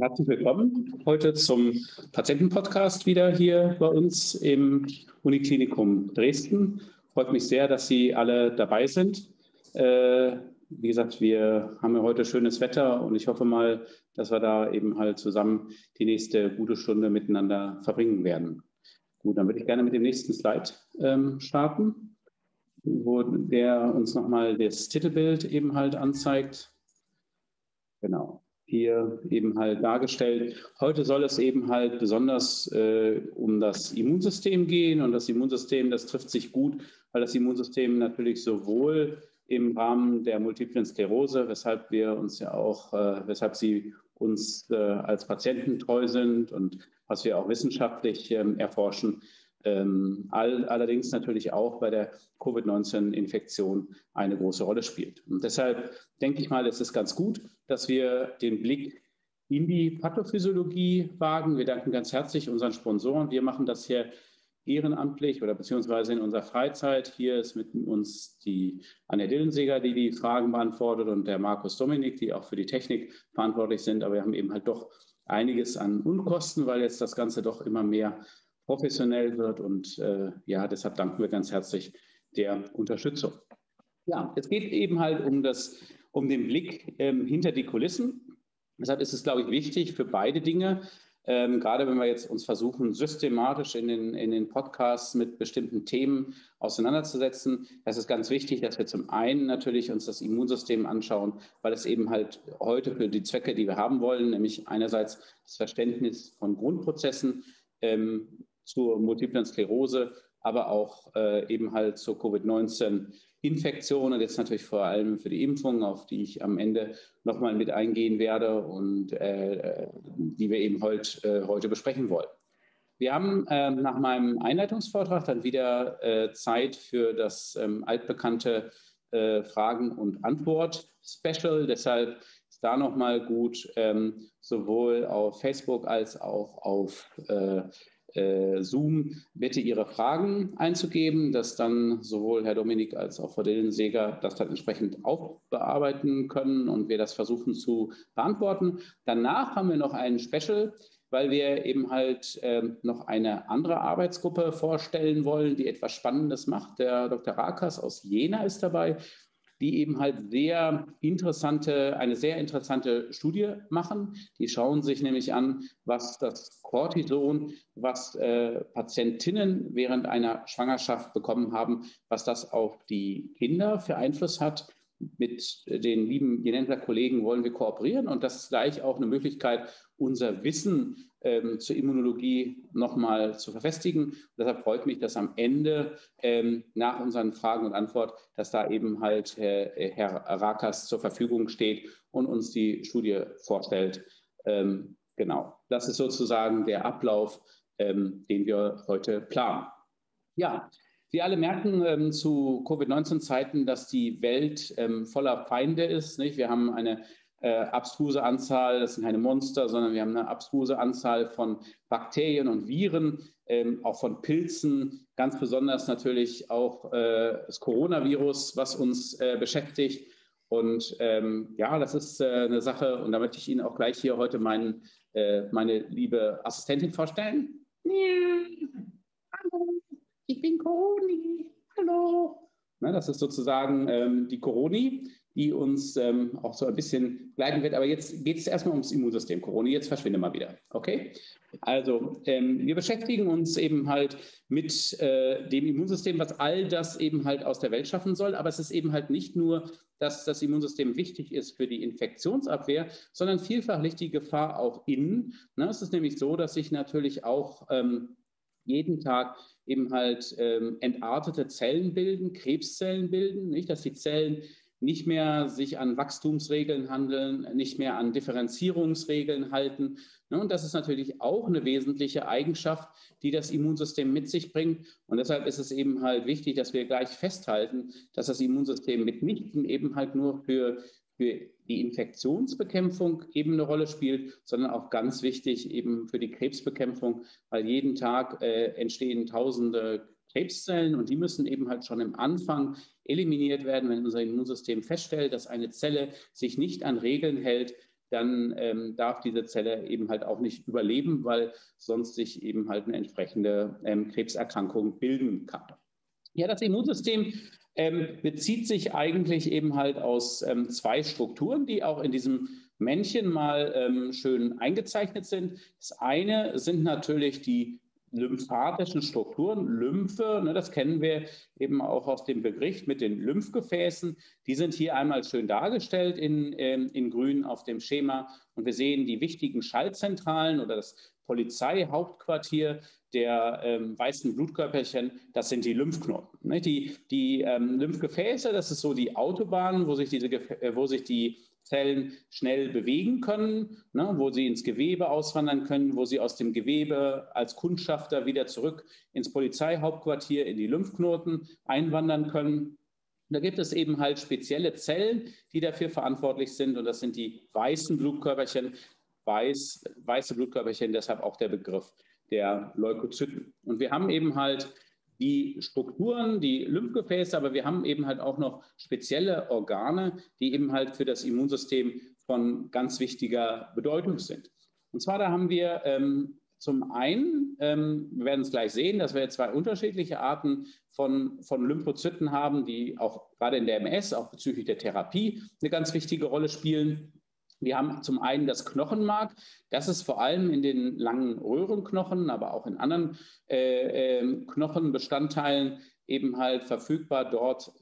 Herzlich willkommen heute zum Patientenpodcast wieder hier bei uns im Uniklinikum Dresden. Freut mich sehr, dass Sie alle dabei sind. Äh, wie gesagt, wir haben ja heute schönes Wetter und ich hoffe mal, dass wir da eben halt zusammen die nächste gute Stunde miteinander verbringen werden. Gut, dann würde ich gerne mit dem nächsten Slide ähm, starten, wo der uns nochmal das Titelbild eben halt anzeigt. Genau hier eben halt dargestellt. Heute soll es eben halt besonders äh, um das Immunsystem gehen und das Immunsystem, das trifft sich gut, weil das Immunsystem natürlich sowohl im Rahmen der multiplen Sklerose, weshalb wir uns ja auch, äh, weshalb Sie uns äh, als Patienten treu sind und was wir auch wissenschaftlich ähm, erforschen, ähm, all, allerdings natürlich auch bei der Covid-19-Infektion eine große Rolle spielt. Und deshalb denke ich mal, es ist ganz gut, dass wir den Blick in die Pathophysiologie wagen. Wir danken ganz herzlich unseren Sponsoren. Wir machen das hier ehrenamtlich oder beziehungsweise in unserer Freizeit. Hier ist mit uns die Anja Dillenseger, die die Fragen beantwortet und der Markus Dominik, die auch für die Technik verantwortlich sind. Aber wir haben eben halt doch einiges an Unkosten, weil jetzt das Ganze doch immer mehr professionell wird. Und äh, ja, deshalb danken wir ganz herzlich der Unterstützung. Ja, es geht eben halt um, das, um den Blick ähm, hinter die Kulissen. Deshalb ist es, glaube ich, wichtig für beide Dinge, ähm, gerade wenn wir jetzt uns versuchen, systematisch in den, in den Podcasts mit bestimmten Themen auseinanderzusetzen, das ist ganz wichtig, dass wir zum einen natürlich uns das Immunsystem anschauen, weil es eben halt heute für die Zwecke, die wir haben wollen, nämlich einerseits das Verständnis von Grundprozessen, ähm, zur multiplen Sklerose, aber auch äh, eben halt zur Covid-19-Infektion und jetzt natürlich vor allem für die Impfung, auf die ich am Ende nochmal mit eingehen werde und äh, die wir eben heut, äh, heute besprechen wollen. Wir haben ähm, nach meinem Einleitungsvortrag dann wieder äh, Zeit für das ähm, altbekannte äh, Fragen- und Antwort-Special. Deshalb ist da nochmal gut, ähm, sowohl auf Facebook als auch auf äh, Zoom bitte Ihre Fragen einzugeben, dass dann sowohl Herr Dominik als auch Frau Dillenseger das dann entsprechend aufbearbeiten können und wir das versuchen zu beantworten. Danach haben wir noch ein Special, weil wir eben halt äh, noch eine andere Arbeitsgruppe vorstellen wollen, die etwas Spannendes macht. Der Dr. Rakas aus Jena ist dabei die eben halt sehr interessante, eine sehr interessante Studie machen. Die schauen sich nämlich an, was das Cortison, was äh, Patientinnen während einer Schwangerschaft bekommen haben, was das auf die Kinder für Einfluss hat mit den lieben Jenenser Kollegen wollen wir kooperieren und das ist gleich auch eine Möglichkeit, unser Wissen ähm, zur Immunologie nochmal zu verfestigen. Und deshalb freut mich, dass am Ende ähm, nach unseren Fragen und Antwort, dass da eben halt äh, Herr Rakas zur Verfügung steht und uns die Studie vorstellt. Ähm, genau, das ist sozusagen der Ablauf, ähm, den wir heute planen. Ja, Sie alle merken ähm, zu Covid-19-Zeiten, dass die Welt ähm, voller Feinde ist. Nicht? Wir haben eine äh, abstruse Anzahl, das sind keine Monster, sondern wir haben eine abstruse Anzahl von Bakterien und Viren, ähm, auch von Pilzen, ganz besonders natürlich auch äh, das Coronavirus, was uns äh, beschäftigt. Und ähm, ja, das ist äh, eine Sache, und da möchte ich Ihnen auch gleich hier heute meinen, äh, meine liebe Assistentin vorstellen. Hallo, ich bin Coroni. Hallo. Na, das ist sozusagen ähm, die Coroni die uns ähm, auch so ein bisschen leiten wird. Aber jetzt geht es erstmal ums Immunsystem. Corona, jetzt verschwinde mal wieder. Okay? Also, ähm, wir beschäftigen uns eben halt mit äh, dem Immunsystem, was all das eben halt aus der Welt schaffen soll. Aber es ist eben halt nicht nur, dass das Immunsystem wichtig ist für die Infektionsabwehr, sondern vielfach liegt die Gefahr auch innen. Ne? Es ist nämlich so, dass sich natürlich auch ähm, jeden Tag eben halt ähm, entartete Zellen bilden, Krebszellen bilden, nicht? dass die Zellen nicht mehr sich an Wachstumsregeln handeln, nicht mehr an Differenzierungsregeln halten. Ne, und das ist natürlich auch eine wesentliche Eigenschaft, die das Immunsystem mit sich bringt. Und deshalb ist es eben halt wichtig, dass wir gleich festhalten, dass das Immunsystem mitnichten eben halt nur für, für die Infektionsbekämpfung eben eine Rolle spielt, sondern auch ganz wichtig eben für die Krebsbekämpfung, weil jeden Tag äh, entstehen tausende Krebszellen und die müssen eben halt schon im Anfang eliminiert werden, wenn unser Immunsystem feststellt, dass eine Zelle sich nicht an Regeln hält, dann ähm, darf diese Zelle eben halt auch nicht überleben, weil sonst sich eben halt eine entsprechende ähm, Krebserkrankung bilden kann. Ja, das Immunsystem ähm, bezieht sich eigentlich eben halt aus ähm, zwei Strukturen, die auch in diesem Männchen mal ähm, schön eingezeichnet sind. Das eine sind natürlich die lymphatischen Strukturen, Lymphe, ne, das kennen wir eben auch aus dem Begriff mit den Lymphgefäßen. Die sind hier einmal schön dargestellt in, ähm, in grün auf dem Schema. Und wir sehen die wichtigen Schaltzentralen oder das Polizeihauptquartier der ähm, weißen Blutkörperchen, das sind die Lymphknoten. Ne? Die, die ähm, Lymphgefäße, das ist so die Autobahn, wo sich, diese, äh, wo sich die Zellen schnell bewegen können, ne, wo sie ins Gewebe auswandern können, wo sie aus dem Gewebe als Kundschafter wieder zurück ins Polizeihauptquartier, in die Lymphknoten einwandern können. Da gibt es eben halt spezielle Zellen, die dafür verantwortlich sind und das sind die weißen Blutkörperchen, weiß, weiße Blutkörperchen, deshalb auch der Begriff der Leukozyten. Und wir haben eben halt die Strukturen, die Lymphgefäße, aber wir haben eben halt auch noch spezielle Organe, die eben halt für das Immunsystem von ganz wichtiger Bedeutung sind. Und zwar da haben wir ähm, zum einen, ähm, wir werden es gleich sehen, dass wir zwei unterschiedliche Arten von, von Lymphozyten haben, die auch gerade in der MS, auch bezüglich der Therapie, eine ganz wichtige Rolle spielen. Wir haben zum einen das Knochenmark. Das ist vor allem in den langen Röhrenknochen, aber auch in anderen äh, äh, Knochenbestandteilen eben halt verfügbar. Dort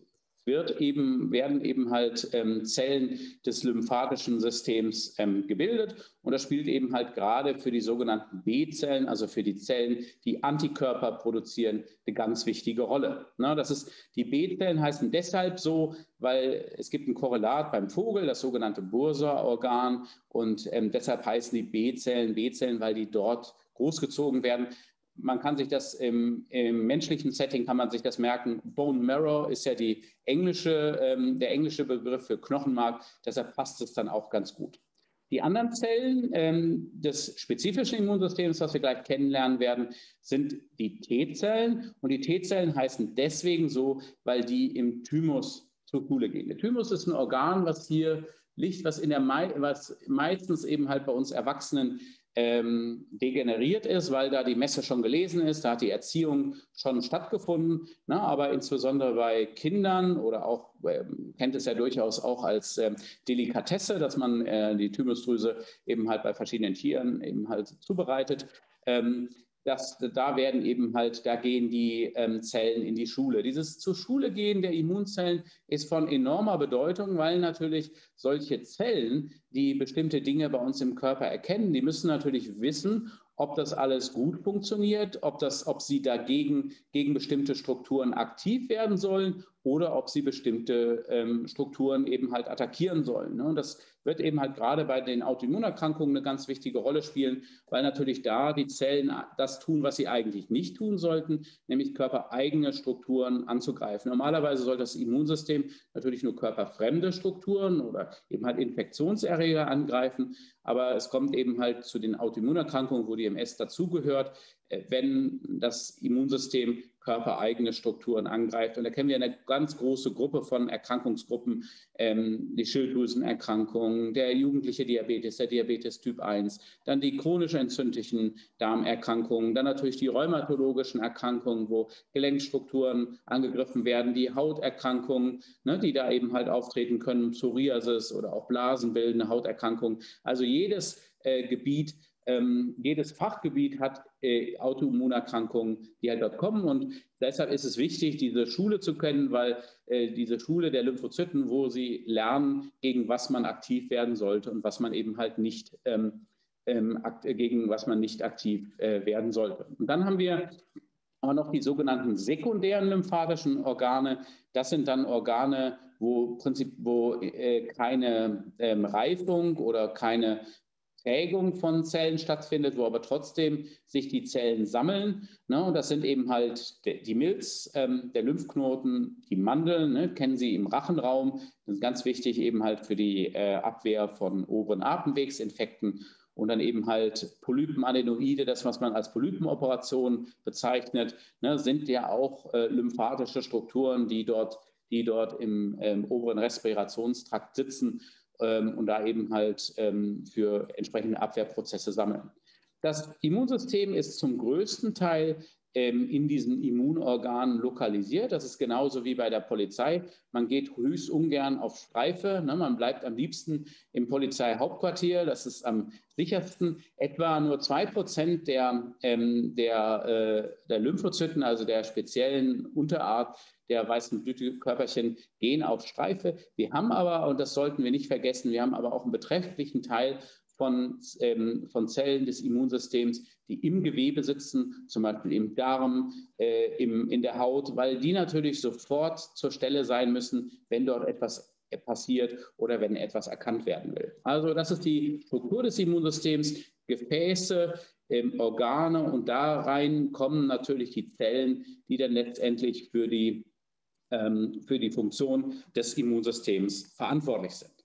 wird eben, werden eben halt ähm, Zellen des lymphatischen Systems ähm, gebildet. Und das spielt eben halt gerade für die sogenannten B-Zellen, also für die Zellen, die Antikörper produzieren, eine ganz wichtige Rolle. Na, das ist, die B-Zellen heißen deshalb so, weil es gibt ein Korrelat beim Vogel, das sogenannte Bursa-Organ. Und ähm, deshalb heißen die B-Zellen B-Zellen, weil die dort großgezogen werden man kann sich das im, im, menschlichen Setting kann man sich das merken. Bone Marrow ist ja die englische, ähm, der englische Begriff für Knochenmark, deshalb passt es dann auch ganz gut. Die anderen Zellen ähm, des spezifischen Immunsystems, was wir gleich kennenlernen werden, sind die T-Zellen. Und die T-Zellen heißen deswegen so, weil die im Thymus zur Schule gehen. Der Thymus ist ein Organ, was hier liegt, was, in der was meistens eben halt bei uns Erwachsenen ähm, degeneriert ist, weil da die Messe schon gelesen ist, da hat die Erziehung schon stattgefunden. Na, aber insbesondere bei Kindern oder auch, äh, kennt es ja durchaus auch als äh, Delikatesse, dass man äh, die Thymusdrüse eben halt bei verschiedenen Tieren eben halt zubereitet. Ähm, dass da werden eben halt, da gehen die ähm, Zellen in die Schule. Dieses zur Schule gehen der Immunzellen ist von enormer Bedeutung, weil natürlich solche Zellen, die bestimmte Dinge bei uns im Körper erkennen, die müssen natürlich wissen, ob das alles gut funktioniert, ob, das, ob sie dagegen gegen bestimmte Strukturen aktiv werden sollen oder ob sie bestimmte ähm, Strukturen eben halt attackieren sollen. Ne? Und das wird eben halt gerade bei den Autoimmunerkrankungen eine ganz wichtige Rolle spielen, weil natürlich da die Zellen das tun, was sie eigentlich nicht tun sollten, nämlich körpereigene Strukturen anzugreifen. Normalerweise soll das Immunsystem natürlich nur körperfremde Strukturen oder eben halt Infektionserreger angreifen, aber es kommt eben halt zu den Autoimmunerkrankungen, wo die MS dazugehört, äh, wenn das Immunsystem körpereigene Strukturen angreift. Und da kennen wir eine ganz große Gruppe von Erkrankungsgruppen, ähm, die Schilddrüsenerkrankungen, der jugendliche Diabetes, der Diabetes Typ 1, dann die chronisch entzündlichen Darmerkrankungen, dann natürlich die rheumatologischen Erkrankungen, wo Gelenkstrukturen angegriffen werden, die Hauterkrankungen, ne, die da eben halt auftreten können, Psoriasis oder auch blasenbildende Hauterkrankungen. Also jedes äh, Gebiet, ähm, jedes Fachgebiet hat äh, Autoimmunerkrankungen, die halt dort kommen. Und deshalb ist es wichtig, diese Schule zu kennen, weil äh, diese Schule der Lymphozyten, wo sie lernen, gegen was man aktiv werden sollte und was man eben halt nicht ähm, ähm, gegen was man nicht aktiv äh, werden sollte. Und dann haben wir aber noch die sogenannten sekundären lymphatischen Organe. Das sind dann Organe, wo, Prinzip, wo äh, keine ähm, Reifung oder keine Prägung von Zellen stattfindet, wo aber trotzdem sich die Zellen sammeln. Ne? Und das sind eben halt die Milz, ähm, der Lymphknoten, die Mandeln, ne? kennen Sie im Rachenraum. Das ist ganz wichtig eben halt für die äh, Abwehr von oberen Atemwegsinfekten. Und dann eben halt Polypenadenoide, das, was man als Polypenoperation bezeichnet, ne? sind ja auch äh, lymphatische Strukturen, die dort, die dort im, im oberen Respirationstrakt sitzen ähm, und da eben halt ähm, für entsprechende Abwehrprozesse sammeln. Das Immunsystem ist zum größten Teil in diesen Immunorganen lokalisiert. Das ist genauso wie bei der Polizei. Man geht höchst ungern auf Streife. Ne? Man bleibt am liebsten im Polizeihauptquartier. Das ist am sichersten. Etwa nur zwei Prozent der, ähm, der, äh, der Lymphozyten, also der speziellen Unterart der weißen Blütekörperchen, gehen auf Streife. Wir haben aber, und das sollten wir nicht vergessen, wir haben aber auch einen beträchtlichen Teil von, ähm, von Zellen des Immunsystems, die im Gewebe sitzen, zum Beispiel im Darm, äh, im, in der Haut, weil die natürlich sofort zur Stelle sein müssen, wenn dort etwas passiert oder wenn etwas erkannt werden will. Also das ist die Struktur des Immunsystems, Gefäße, ähm, Organe und da rein kommen natürlich die Zellen, die dann letztendlich für die, ähm, für die Funktion des Immunsystems verantwortlich sind.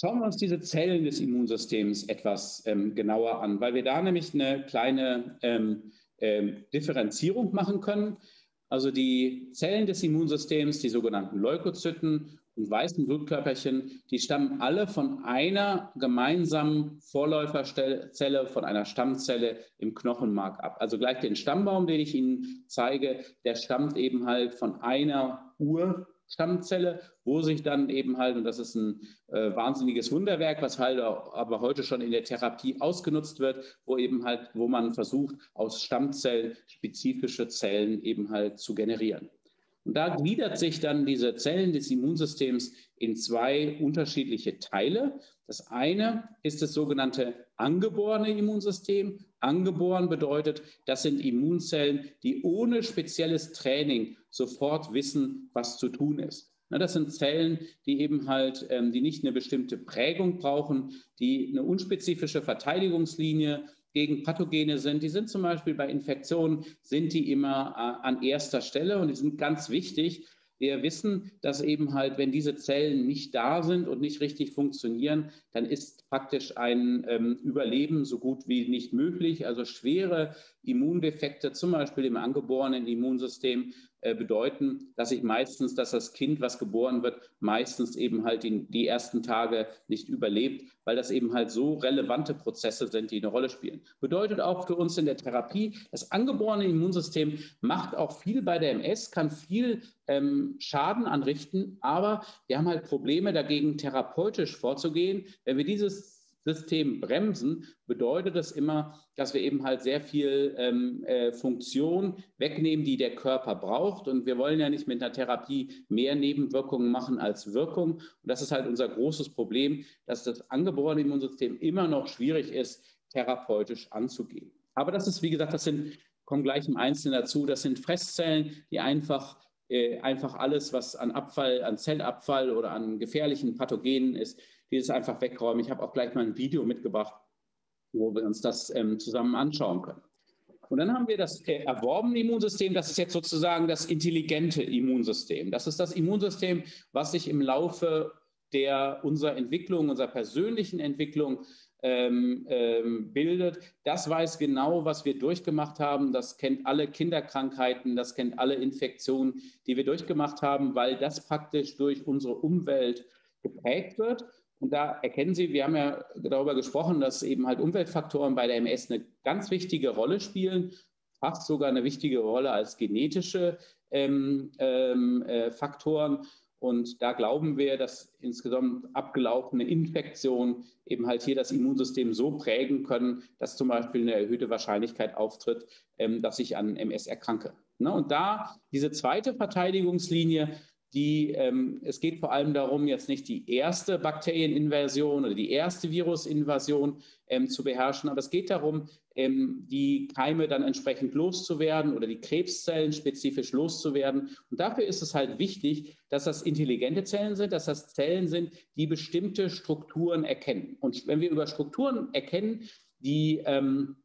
Schauen wir uns diese Zellen des Immunsystems etwas ähm, genauer an, weil wir da nämlich eine kleine ähm, ähm, Differenzierung machen können. Also die Zellen des Immunsystems, die sogenannten Leukozyten und weißen Blutkörperchen, die stammen alle von einer gemeinsamen Vorläuferzelle, von einer Stammzelle im Knochenmark ab. Also gleich den Stammbaum, den ich Ihnen zeige, der stammt eben halt von einer Ur Stammzelle, wo sich dann eben halt, und das ist ein äh, wahnsinniges Wunderwerk, was halt aber heute schon in der Therapie ausgenutzt wird, wo eben halt, wo man versucht, aus Stammzellen spezifische Zellen eben halt zu generieren. Und da gliedert sich dann diese Zellen des Immunsystems in zwei unterschiedliche Teile. Das eine ist das sogenannte angeborene Immunsystem. Angeboren bedeutet, das sind Immunzellen, die ohne spezielles Training sofort wissen, was zu tun ist. Das sind Zellen, die eben halt, ähm, die nicht eine bestimmte Prägung brauchen, die eine unspezifische Verteidigungslinie gegen Pathogene sind. Die sind zum Beispiel bei Infektionen, sind die immer äh, an erster Stelle und die sind ganz wichtig. Wir wissen, dass eben halt, wenn diese Zellen nicht da sind und nicht richtig funktionieren, dann ist praktisch ein ähm, Überleben so gut wie nicht möglich. Also schwere Immundefekte, zum Beispiel im angeborenen Immunsystem, bedeuten, dass ich meistens, dass das Kind, was geboren wird, meistens eben halt die, die ersten Tage nicht überlebt, weil das eben halt so relevante Prozesse sind, die eine Rolle spielen. Bedeutet auch für uns in der Therapie, das angeborene Immunsystem macht auch viel bei der MS, kann viel ähm, Schaden anrichten, aber wir haben halt Probleme dagegen therapeutisch vorzugehen. Wenn wir dieses System bremsen, bedeutet das immer, dass wir eben halt sehr viel ähm, äh, Funktion wegnehmen, die der Körper braucht. Und wir wollen ja nicht mit einer Therapie mehr Nebenwirkungen machen als Wirkung. Und das ist halt unser großes Problem, dass das angeborene Immunsystem immer noch schwierig ist, therapeutisch anzugehen. Aber das ist, wie gesagt, das sind, kommen gleich im Einzelnen dazu, das sind Fresszellen, die einfach äh, einfach alles, was an Abfall, an Zellabfall oder an gefährlichen Pathogenen ist, dieses einfach wegräumen. Ich habe auch gleich mal ein Video mitgebracht, wo wir uns das ähm, zusammen anschauen können. Und dann haben wir das äh, erworbene Immunsystem, das ist jetzt sozusagen das intelligente Immunsystem. Das ist das Immunsystem, was sich im Laufe der unserer Entwicklung, unserer persönlichen Entwicklung ähm, ähm, bildet. Das weiß genau, was wir durchgemacht haben. Das kennt alle Kinderkrankheiten, das kennt alle Infektionen, die wir durchgemacht haben, weil das praktisch durch unsere Umwelt geprägt wird. Und da erkennen Sie, wir haben ja darüber gesprochen, dass eben halt Umweltfaktoren bei der MS eine ganz wichtige Rolle spielen, fast sogar eine wichtige Rolle als genetische ähm, ähm, äh, Faktoren. Und da glauben wir, dass insgesamt abgelaufene Infektionen eben halt hier das Immunsystem so prägen können, dass zum Beispiel eine erhöhte Wahrscheinlichkeit auftritt, ähm, dass ich an MS erkranke. Ne? Und da diese zweite Verteidigungslinie, die, ähm, es geht vor allem darum, jetzt nicht die erste Bakterieninversion oder die erste Virusinvasion ähm, zu beherrschen, aber es geht darum, ähm, die Keime dann entsprechend loszuwerden oder die Krebszellen spezifisch loszuwerden. Und dafür ist es halt wichtig, dass das intelligente Zellen sind, dass das Zellen sind, die bestimmte Strukturen erkennen. Und wenn wir über Strukturen erkennen, die ähm,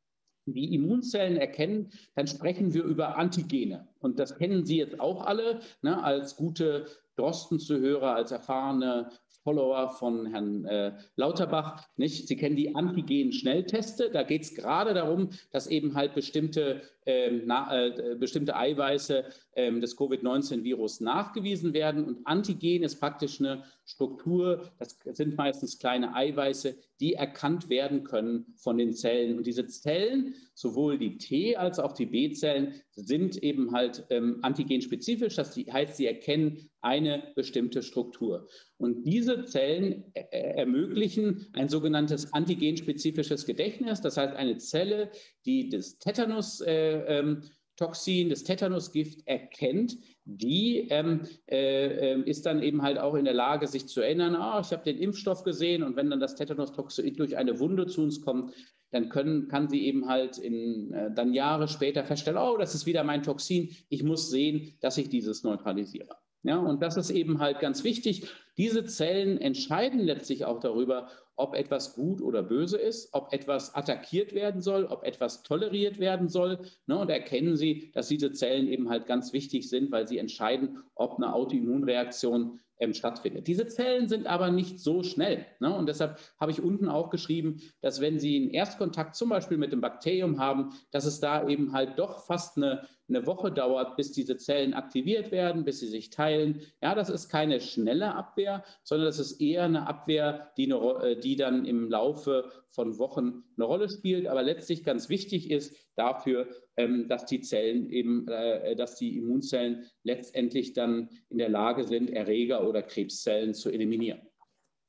die Immunzellen erkennen, dann sprechen wir über Antigene. Und das kennen Sie jetzt auch alle ne, als gute Drosten-Zuhörer, als erfahrene Follower von Herrn äh, Lauterbach. Nicht? Sie kennen die Antigen-Schnellteste. Da geht es gerade darum, dass eben halt bestimmte, ähm, na, äh, bestimmte Eiweiße ähm, des Covid-19-Virus nachgewiesen werden. Und Antigen ist praktisch eine Struktur, das sind meistens kleine Eiweiße, die erkannt werden können von den Zellen. Und diese Zellen, sowohl die T- als auch die B-Zellen, sind eben halt ähm, antigenspezifisch. Das heißt, sie erkennen eine bestimmte Struktur. Und diese Zellen äh, äh, ermöglichen ein sogenanntes antigenspezifisches Gedächtnis. Das heißt, eine Zelle, die das Tetanus äh, ähm, Toxin, das Tetanusgift erkennt, die ähm, äh, ähm, ist dann eben halt auch in der Lage, sich zu erinnern, ah, ich habe den Impfstoff gesehen und wenn dann das Tetanus-Toxin durch eine Wunde zu uns kommt, dann können, kann sie eben halt in, äh, dann Jahre später feststellen, oh, das ist wieder mein Toxin, ich muss sehen, dass ich dieses neutralisiere. Ja, und das ist eben halt ganz wichtig. Diese Zellen entscheiden letztlich auch darüber, ob etwas gut oder böse ist, ob etwas attackiert werden soll, ob etwas toleriert werden soll. Ne, und erkennen Sie, dass diese Zellen eben halt ganz wichtig sind, weil sie entscheiden, ob eine Autoimmunreaktion ähm, stattfindet. Diese Zellen sind aber nicht so schnell. Ne? Und deshalb habe ich unten auch geschrieben, dass wenn Sie einen Erstkontakt zum Beispiel mit dem Bakterium haben, dass es da eben halt doch fast eine, eine Woche dauert, bis diese Zellen aktiviert werden, bis sie sich teilen. Ja, das ist keine schnelle Abwehr, sondern das ist eher eine Abwehr, die, eine, äh, die dann im Laufe von Wochen eine Rolle spielt. Aber letztlich ganz wichtig ist dafür, ähm, dass die Zellen eben, äh, dass die Immunzellen letztendlich dann in der Lage sind, Erreger oder Krebszellen zu eliminieren.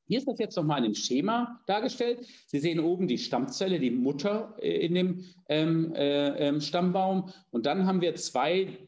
Hier ist das jetzt nochmal in dem Schema dargestellt. Sie sehen oben die Stammzelle, die Mutter äh, in dem ähm, äh, ähm, Stammbaum. Und dann haben wir zwei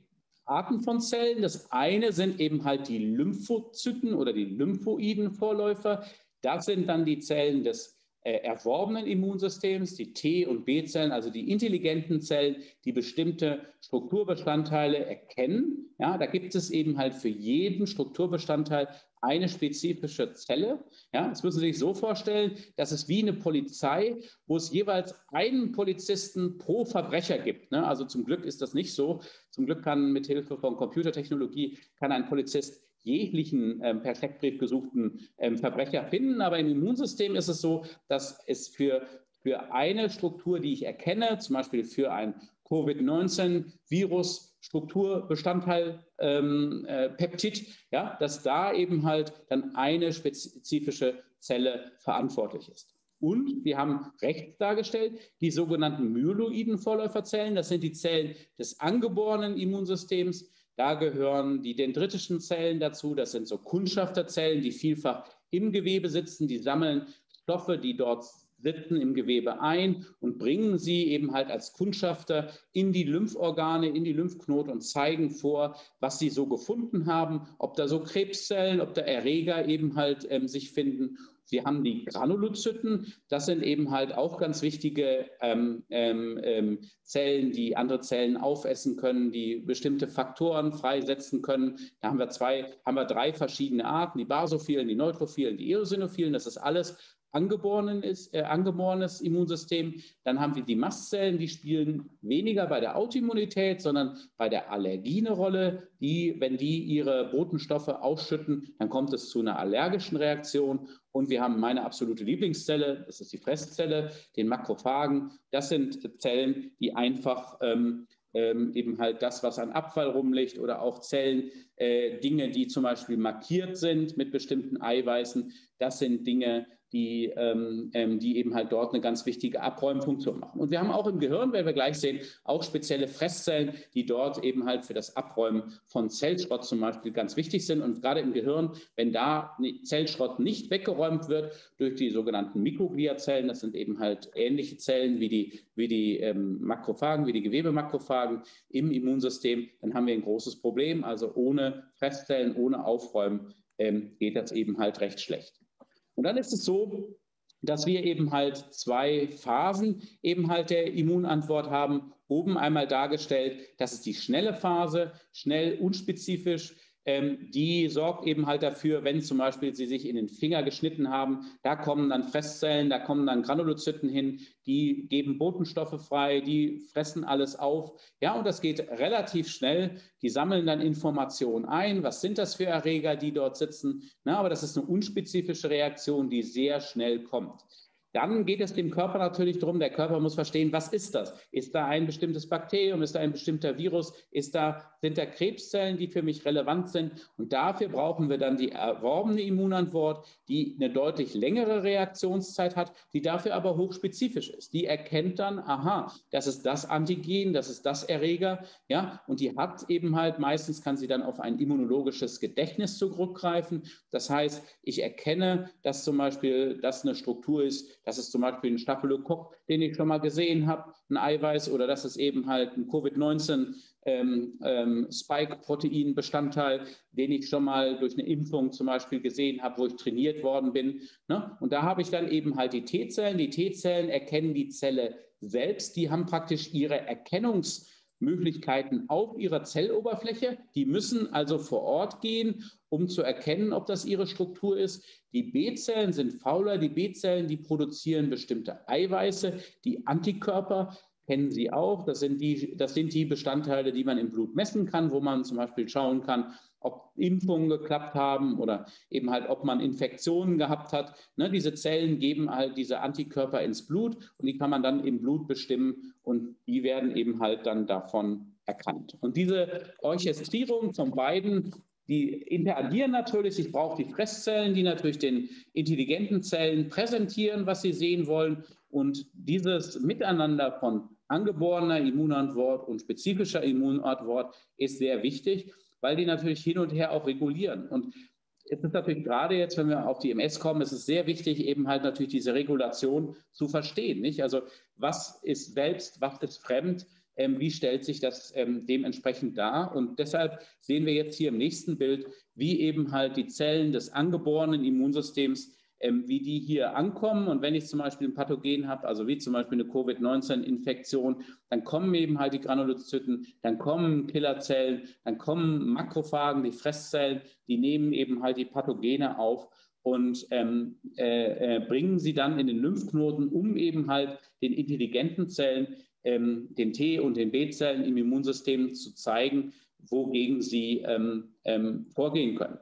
Arten von Zellen. Das eine sind eben halt die Lymphozyten oder die lymphoiden Vorläufer. Das sind dann die Zellen des äh, erworbenen Immunsystems, die T- und B-Zellen, also die intelligenten Zellen, die bestimmte Strukturbestandteile erkennen. Ja, da gibt es eben halt für jeden Strukturbestandteil eine spezifische Zelle. Ja, das müssen Sie sich so vorstellen, dass es wie eine Polizei, wo es jeweils einen Polizisten pro Verbrecher gibt. Ne? Also zum Glück ist das nicht so. Zum Glück kann mit Hilfe von Computertechnologie kann ein Polizist jeglichen ähm, per Steckbrief gesuchten ähm, Verbrecher finden. Aber im Immunsystem ist es so, dass es für, für eine Struktur, die ich erkenne, zum Beispiel für ein Covid-19-Virus, Strukturbestandteil ähm, äh, Peptid, ja, dass da eben halt dann eine spezifische Zelle verantwortlich ist. Und wir haben rechts dargestellt die sogenannten myeloiden Vorläuferzellen. Das sind die Zellen des angeborenen Immunsystems. Da gehören die dendritischen Zellen dazu. Das sind so Kundschafterzellen, die vielfach im Gewebe sitzen. Die sammeln Stoffe, die dort sitzen im Gewebe ein und bringen sie eben halt als Kundschafter in die Lymphorgane, in die Lymphknoten und zeigen vor, was sie so gefunden haben, ob da so Krebszellen, ob da Erreger eben halt ähm, sich finden. Wir haben die Granulozyten, das sind eben halt auch ganz wichtige ähm, ähm, ähm, Zellen, die andere Zellen aufessen können, die bestimmte Faktoren freisetzen können. Da haben wir zwei, haben wir drei verschiedene Arten, die Basophilen, die Neutrophilen, die Eosinophilen. Das ist alles angeborenen ist, äh, angeborenes Immunsystem. Dann haben wir die Mastzellen, die spielen weniger bei der Autoimmunität, sondern bei der Allergie eine Rolle. Die, wenn die ihre Botenstoffe ausschütten, dann kommt es zu einer allergischen Reaktion. Und wir haben meine absolute Lieblingszelle, das ist die Fresszelle, den Makrophagen. Das sind Zellen, die einfach ähm, ähm, eben halt das, was an Abfall rumliegt oder auch Zellen, äh, Dinge, die zum Beispiel markiert sind mit bestimmten Eiweißen. Das sind Dinge, die, ähm, ähm, die eben halt dort eine ganz wichtige Abräumfunktion machen. Und wir haben auch im Gehirn, werden wir gleich sehen, auch spezielle Fresszellen, die dort eben halt für das Abräumen von Zellschrott zum Beispiel ganz wichtig sind. Und gerade im Gehirn, wenn da Zellschrott nicht weggeräumt wird durch die sogenannten Mikrogliazellen, das sind eben halt ähnliche Zellen wie die, wie die ähm, Makrophagen, wie die Gewebemakrophagen im Immunsystem, dann haben wir ein großes Problem. Also ohne Fresszellen, ohne Aufräumen ähm, geht das eben halt recht schlecht. Und dann ist es so, dass wir eben halt zwei Phasen eben halt der Immunantwort haben. Oben einmal dargestellt, das ist die schnelle Phase, schnell, unspezifisch. Ähm, die sorgt eben halt dafür, wenn zum Beispiel Sie sich in den Finger geschnitten haben, da kommen dann Fresszellen, da kommen dann Granulozyten hin, die geben Botenstoffe frei, die fressen alles auf. Ja, und das geht relativ schnell. Die sammeln dann Informationen ein. Was sind das für Erreger, die dort sitzen? Na, aber das ist eine unspezifische Reaktion, die sehr schnell kommt. Dann geht es dem Körper natürlich darum, der Körper muss verstehen, was ist das? Ist da ein bestimmtes Bakterium? Ist da ein bestimmter Virus? Ist da, sind da Krebszellen, die für mich relevant sind? Und dafür brauchen wir dann die erworbene Immunantwort, die eine deutlich längere Reaktionszeit hat, die dafür aber hochspezifisch ist. Die erkennt dann, aha, das ist das Antigen, das ist das Erreger, ja, und die hat eben halt, meistens kann sie dann auf ein immunologisches Gedächtnis zurückgreifen. Das heißt, ich erkenne, dass zum Beispiel das eine Struktur ist, das ist zum Beispiel ein Staphylokock, den ich schon mal gesehen habe, ein Eiweiß, oder das ist eben halt ein Covid-19 ähm, ähm, den ich schon mal durch eine Impfung zum Beispiel gesehen habe, wo ich trainiert worden bin. Ne? Und da habe ich dann eben halt die T-Zellen. Die T-Zellen erkennen die Zelle selbst. Die haben praktisch ihre Erkennungs- Möglichkeiten auf ihrer Zelloberfläche. Die müssen also vor Ort gehen, um zu erkennen, ob das ihre Struktur ist. Die B-Zellen sind fauler. Die B-Zellen, die produzieren bestimmte Eiweiße. Die Antikörper kennen Sie auch. Das sind, die, das sind die Bestandteile, die man im Blut messen kann, wo man zum Beispiel schauen kann, ob Impfungen geklappt haben oder eben halt, ob man Infektionen gehabt hat. Ne, diese Zellen geben halt diese Antikörper ins Blut und die kann man dann im Blut bestimmen und die werden eben halt dann davon erkannt. Und diese Orchestrierung von beiden die interagieren natürlich. Ich brauche die Fresszellen, die natürlich den intelligenten Zellen präsentieren, was sie sehen wollen. Und dieses Miteinander von angeborener Immunantwort und spezifischer Immunantwort ist sehr wichtig, weil die natürlich hin und her auch regulieren. Und es ist natürlich gerade jetzt, wenn wir auf die MS kommen, ist es sehr wichtig, eben halt natürlich diese Regulation zu verstehen. Nicht? Also was ist selbst, was ist fremd? Ähm, wie stellt sich das ähm, dementsprechend dar? Und deshalb sehen wir jetzt hier im nächsten Bild, wie eben halt die Zellen des angeborenen Immunsystems, ähm, wie die hier ankommen. Und wenn ich zum Beispiel ein Pathogen habe, also wie zum Beispiel eine Covid-19-Infektion, dann kommen eben halt die Granulozyten, dann kommen Killerzellen, dann kommen Makrophagen, die Fresszellen, die nehmen eben halt die Pathogene auf und ähm, äh, äh, bringen sie dann in den Lymphknoten, um eben halt den intelligenten Zellen ähm, den T- und den B-Zellen im Immunsystem zu zeigen, wogegen sie ähm, ähm, vorgehen können.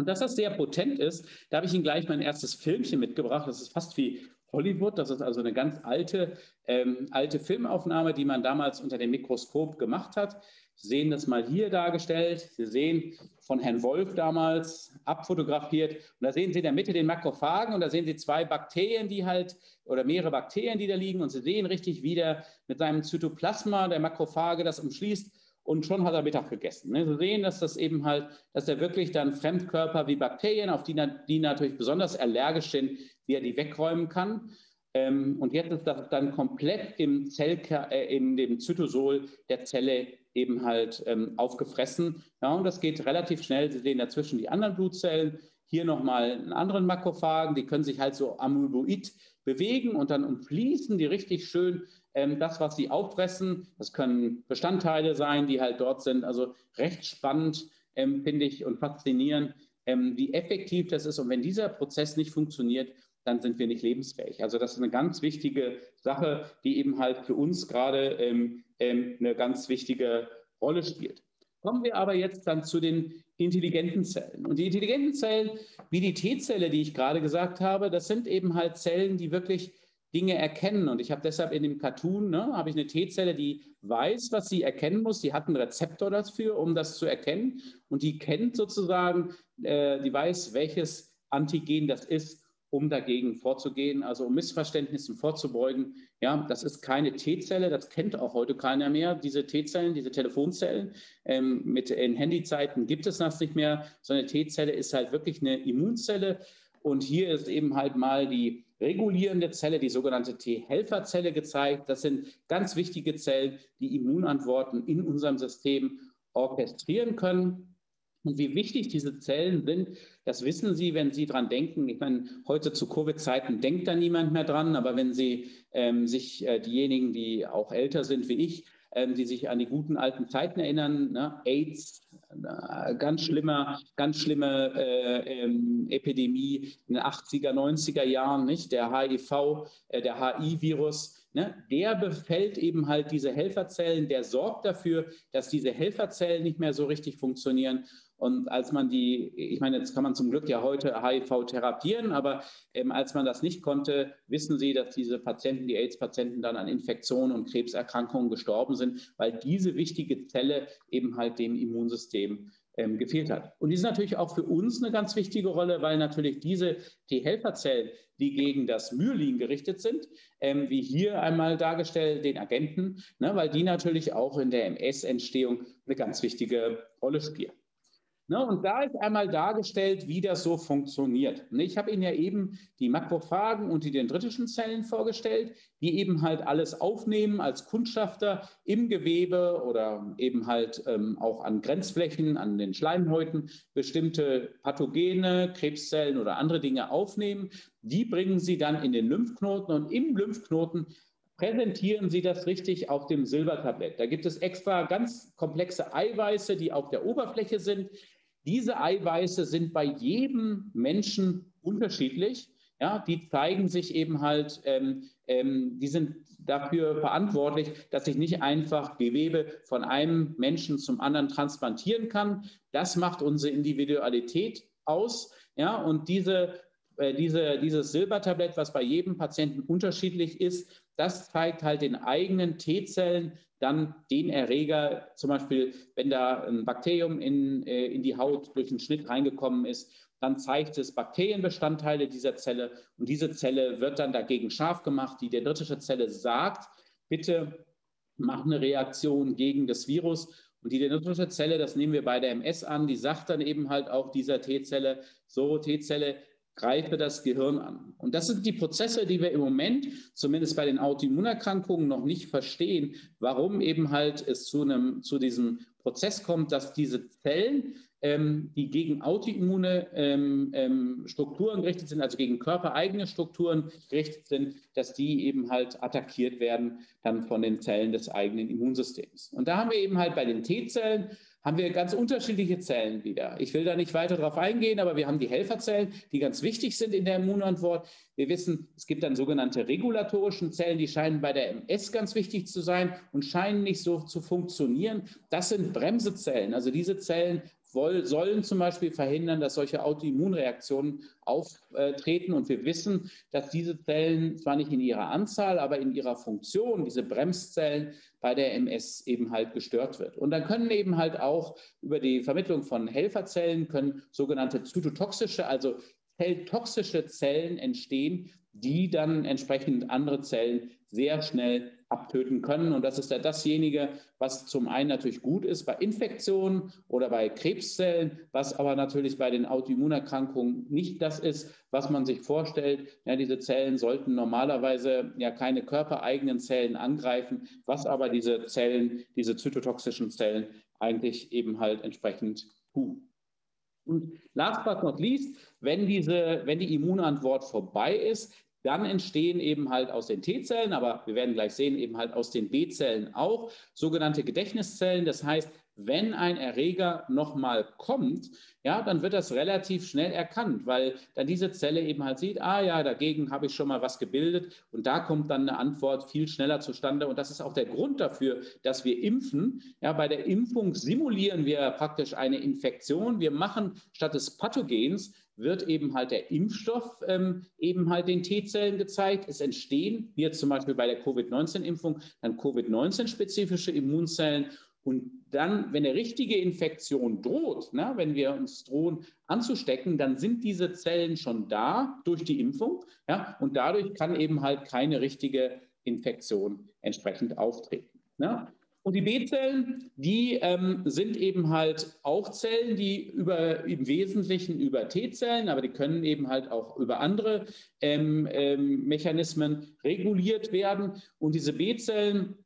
Und dass das sehr potent ist, da habe ich Ihnen gleich mein erstes Filmchen mitgebracht. Das ist fast wie Hollywood. Das ist also eine ganz alte, ähm, alte Filmaufnahme, die man damals unter dem Mikroskop gemacht hat. Sie sehen das mal hier dargestellt. Sie sehen von Herrn Wolf damals abfotografiert. Und da sehen Sie in der Mitte den Makrophagen und da sehen Sie zwei Bakterien, die halt, oder mehrere Bakterien, die da liegen. Und Sie sehen richtig, wie der mit seinem Zytoplasma der Makrophage das umschließt. Und schon hat er Mittag gegessen. Ne? Sie sehen, dass das eben halt, dass er wirklich dann Fremdkörper wie Bakterien, auf die, die natürlich besonders allergisch sind, wie er die wegräumen kann. Ähm, und jetzt ist das dann komplett im Zellker, äh, in dem Zytosol der Zelle eben halt ähm, aufgefressen. Ja, und das geht relativ schnell. Sie sehen dazwischen die anderen Blutzellen. Hier nochmal einen anderen Makrophagen, die können sich halt so amyloid bewegen und dann umfließen die richtig schön das, was sie auffressen. Das können Bestandteile sein, die halt dort sind. Also recht spannend, ähm, finde ich, und faszinierend, ähm, wie effektiv das ist. Und wenn dieser Prozess nicht funktioniert, dann sind wir nicht lebensfähig. Also das ist eine ganz wichtige Sache, die eben halt für uns gerade ähm, ähm, eine ganz wichtige Rolle spielt. Kommen wir aber jetzt dann zu den intelligenten Zellen. Und die intelligenten Zellen, wie die T-Zelle, die ich gerade gesagt habe, das sind eben halt Zellen, die wirklich Dinge erkennen. Und ich habe deshalb in dem Cartoon, ne, habe ich eine T-Zelle, die weiß, was sie erkennen muss. Die hat einen Rezeptor dafür, um das zu erkennen. Und die kennt sozusagen, äh, die weiß, welches Antigen das ist um dagegen vorzugehen, also um Missverständnissen vorzubeugen. Ja, das ist keine T-Zelle, das kennt auch heute keiner mehr. Diese T-Zellen, diese Telefonzellen, ähm, mit in Handyzeiten gibt es das nicht mehr. So eine T-Zelle ist halt wirklich eine Immunzelle. Und hier ist eben halt mal die regulierende Zelle, die sogenannte T-Helferzelle gezeigt. Das sind ganz wichtige Zellen, die Immunantworten in unserem System orchestrieren können. Und wie wichtig diese Zellen sind, das wissen Sie, wenn Sie dran denken. Ich meine, heute zu Covid-Zeiten denkt da niemand mehr dran, aber wenn Sie ähm, sich äh, diejenigen, die auch älter sind wie ich, ähm, die sich an die guten alten Zeiten erinnern, ne? AIDS, äh, ganz schlimmer, ganz schlimme äh, ähm, Epidemie in den 80er, 90er Jahren, nicht? Der HIV, äh, der HIV-Virus, ne? der befällt eben halt diese Helferzellen, der sorgt dafür, dass diese Helferzellen nicht mehr so richtig funktionieren. Und als man die, ich meine, jetzt kann man zum Glück ja heute HIV therapieren, aber ähm, als man das nicht konnte, wissen Sie, dass diese Patienten, die AIDS-Patienten dann an Infektionen und Krebserkrankungen gestorben sind, weil diese wichtige Zelle eben halt dem Immunsystem ähm, gefehlt hat. Und die ist natürlich auch für uns eine ganz wichtige Rolle, weil natürlich diese T-Helferzellen, die gegen das Myelin gerichtet sind, ähm, wie hier einmal dargestellt, den Agenten, ne, weil die natürlich auch in der MS-Entstehung eine ganz wichtige Rolle spielen. Ne, und da ist einmal dargestellt, wie das so funktioniert. Ne, ich habe Ihnen ja eben die Makrophagen und die dendritischen Zellen vorgestellt, die eben halt alles aufnehmen als Kundschafter im Gewebe oder eben halt ähm, auch an Grenzflächen, an den Schleimhäuten bestimmte Pathogene, Krebszellen oder andere Dinge aufnehmen. Die bringen sie dann in den Lymphknoten und im Lymphknoten präsentieren Sie das richtig auf dem Silbertablett. Da gibt es extra ganz komplexe Eiweiße, die auf der Oberfläche sind. Diese Eiweiße sind bei jedem Menschen unterschiedlich. Ja, die zeigen sich eben halt, ähm, ähm, die sind dafür verantwortlich, dass ich nicht einfach Gewebe von einem Menschen zum anderen transplantieren kann. Das macht unsere Individualität aus. Ja, und diese, diese, dieses Silbertablett, was bei jedem Patienten unterschiedlich ist, das zeigt halt den eigenen T-Zellen dann den Erreger, zum Beispiel, wenn da ein Bakterium in, äh, in die Haut durch einen Schnitt reingekommen ist, dann zeigt es Bakterienbestandteile dieser Zelle und diese Zelle wird dann dagegen scharf gemacht. Die dendritische Zelle sagt, bitte mach eine Reaktion gegen das Virus. Und die dendritische Zelle, das nehmen wir bei der MS an, die sagt dann eben halt auch dieser T-Zelle, so T-Zelle, greife das Gehirn an. Und das sind die Prozesse, die wir im Moment, zumindest bei den Autoimmunerkrankungen, noch nicht verstehen, warum eben halt es zu, einem, zu diesem Prozess kommt, dass diese Zellen, ähm, die gegen autoimmune ähm, ähm, Strukturen gerichtet sind, also gegen körpereigene Strukturen gerichtet sind, dass die eben halt attackiert werden dann von den Zellen des eigenen Immunsystems. Und da haben wir eben halt bei den T-Zellen haben wir ganz unterschiedliche Zellen wieder. Ich will da nicht weiter darauf eingehen, aber wir haben die Helferzellen, die ganz wichtig sind in der Immunantwort. Wir wissen, es gibt dann sogenannte regulatorischen Zellen, die scheinen bei der MS ganz wichtig zu sein und scheinen nicht so zu funktionieren. Das sind Bremsezellen. Also diese Zellen sollen zum Beispiel verhindern, dass solche Autoimmunreaktionen auftreten. Und wir wissen, dass diese Zellen zwar nicht in ihrer Anzahl, aber in ihrer Funktion, diese Bremszellen bei der MS eben halt gestört wird. Und dann können eben halt auch über die Vermittlung von Helferzellen können sogenannte zytotoxische, also zelltoxische Zellen entstehen, die dann entsprechend andere Zellen sehr schnell abtöten können. Und das ist ja dasjenige, was zum einen natürlich gut ist bei Infektionen oder bei Krebszellen, was aber natürlich bei den Autoimmunerkrankungen nicht das ist, was man sich vorstellt. Ja, diese Zellen sollten normalerweise ja keine körpereigenen Zellen angreifen, was aber diese Zellen, diese zytotoxischen Zellen eigentlich eben halt entsprechend tun. Und last but not least, wenn, diese, wenn die Immunantwort vorbei ist, dann entstehen eben halt aus den T-Zellen, aber wir werden gleich sehen, eben halt aus den B-Zellen auch sogenannte Gedächtniszellen. Das heißt, wenn ein Erreger nochmal kommt, ja, dann wird das relativ schnell erkannt, weil dann diese Zelle eben halt sieht, ah ja, dagegen habe ich schon mal was gebildet und da kommt dann eine Antwort viel schneller zustande. Und das ist auch der Grund dafür, dass wir impfen. Ja, bei der Impfung simulieren wir praktisch eine Infektion. Wir machen statt des Pathogens wird eben halt der Impfstoff ähm, eben halt den T-Zellen gezeigt. Es entstehen, jetzt zum Beispiel bei der Covid-19-Impfung, dann Covid-19-spezifische Immunzellen. Und dann, wenn eine richtige Infektion droht, na, wenn wir uns drohen anzustecken, dann sind diese Zellen schon da durch die Impfung. Ja, und dadurch kann eben halt keine richtige Infektion entsprechend auftreten. Na. Und die B-Zellen, die ähm, sind eben halt auch Zellen, die über, im Wesentlichen über T-Zellen, aber die können eben halt auch über andere ähm, ähm, Mechanismen reguliert werden. Und diese B-Zellen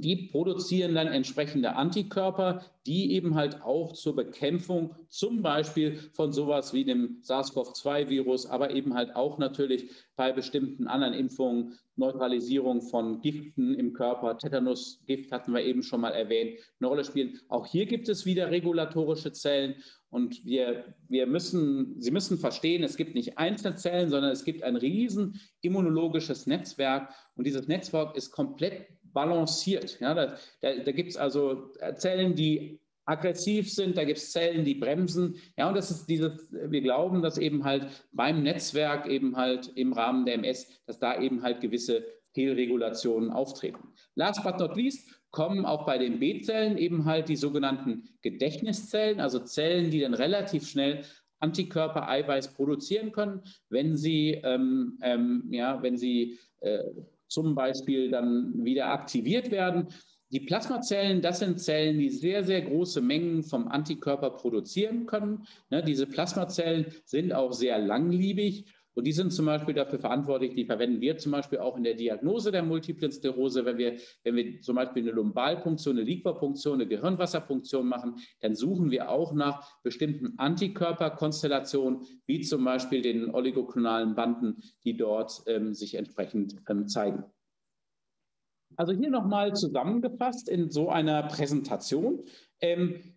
die produzieren dann entsprechende Antikörper, die eben halt auch zur Bekämpfung zum Beispiel von sowas wie dem SARS-CoV-2-Virus, aber eben halt auch natürlich bei bestimmten anderen Impfungen, Neutralisierung von Giften im Körper, Tetanusgift hatten wir eben schon mal erwähnt, eine Rolle spielen. Auch hier gibt es wieder regulatorische Zellen und wir, wir müssen, Sie müssen verstehen, es gibt nicht einzelne Zellen, sondern es gibt ein riesen immunologisches Netzwerk und dieses Netzwerk ist komplett balanciert. Ja, da da, da gibt es also Zellen, die aggressiv sind, da gibt es Zellen, die bremsen. Ja, und das ist dieses, wir glauben, dass eben halt beim Netzwerk eben halt im Rahmen der MS, dass da eben halt gewisse Fehlregulationen auftreten. Last but not least kommen auch bei den B-Zellen eben halt die sogenannten Gedächtniszellen, also Zellen, die dann relativ schnell Antikörper-Eiweiß produzieren können, wenn sie, ähm, ähm, ja, wenn sie äh, zum Beispiel dann wieder aktiviert werden. Die Plasmazellen, das sind Zellen, die sehr, sehr große Mengen vom Antikörper produzieren können. Ne, diese Plasmazellen sind auch sehr langlebig und die sind zum Beispiel dafür verantwortlich, die verwenden wir zum Beispiel auch in der Diagnose der Multiplen Sklerose. Wenn wir, wenn wir zum Beispiel eine Lumbalpunktion, eine Liquorpunktion, eine Gehirnwasserpunktion machen, dann suchen wir auch nach bestimmten Antikörperkonstellationen, wie zum Beispiel den oligoklonalen Banden, die dort ähm, sich entsprechend ähm, zeigen. Also hier nochmal zusammengefasst in so einer Präsentation. Ähm,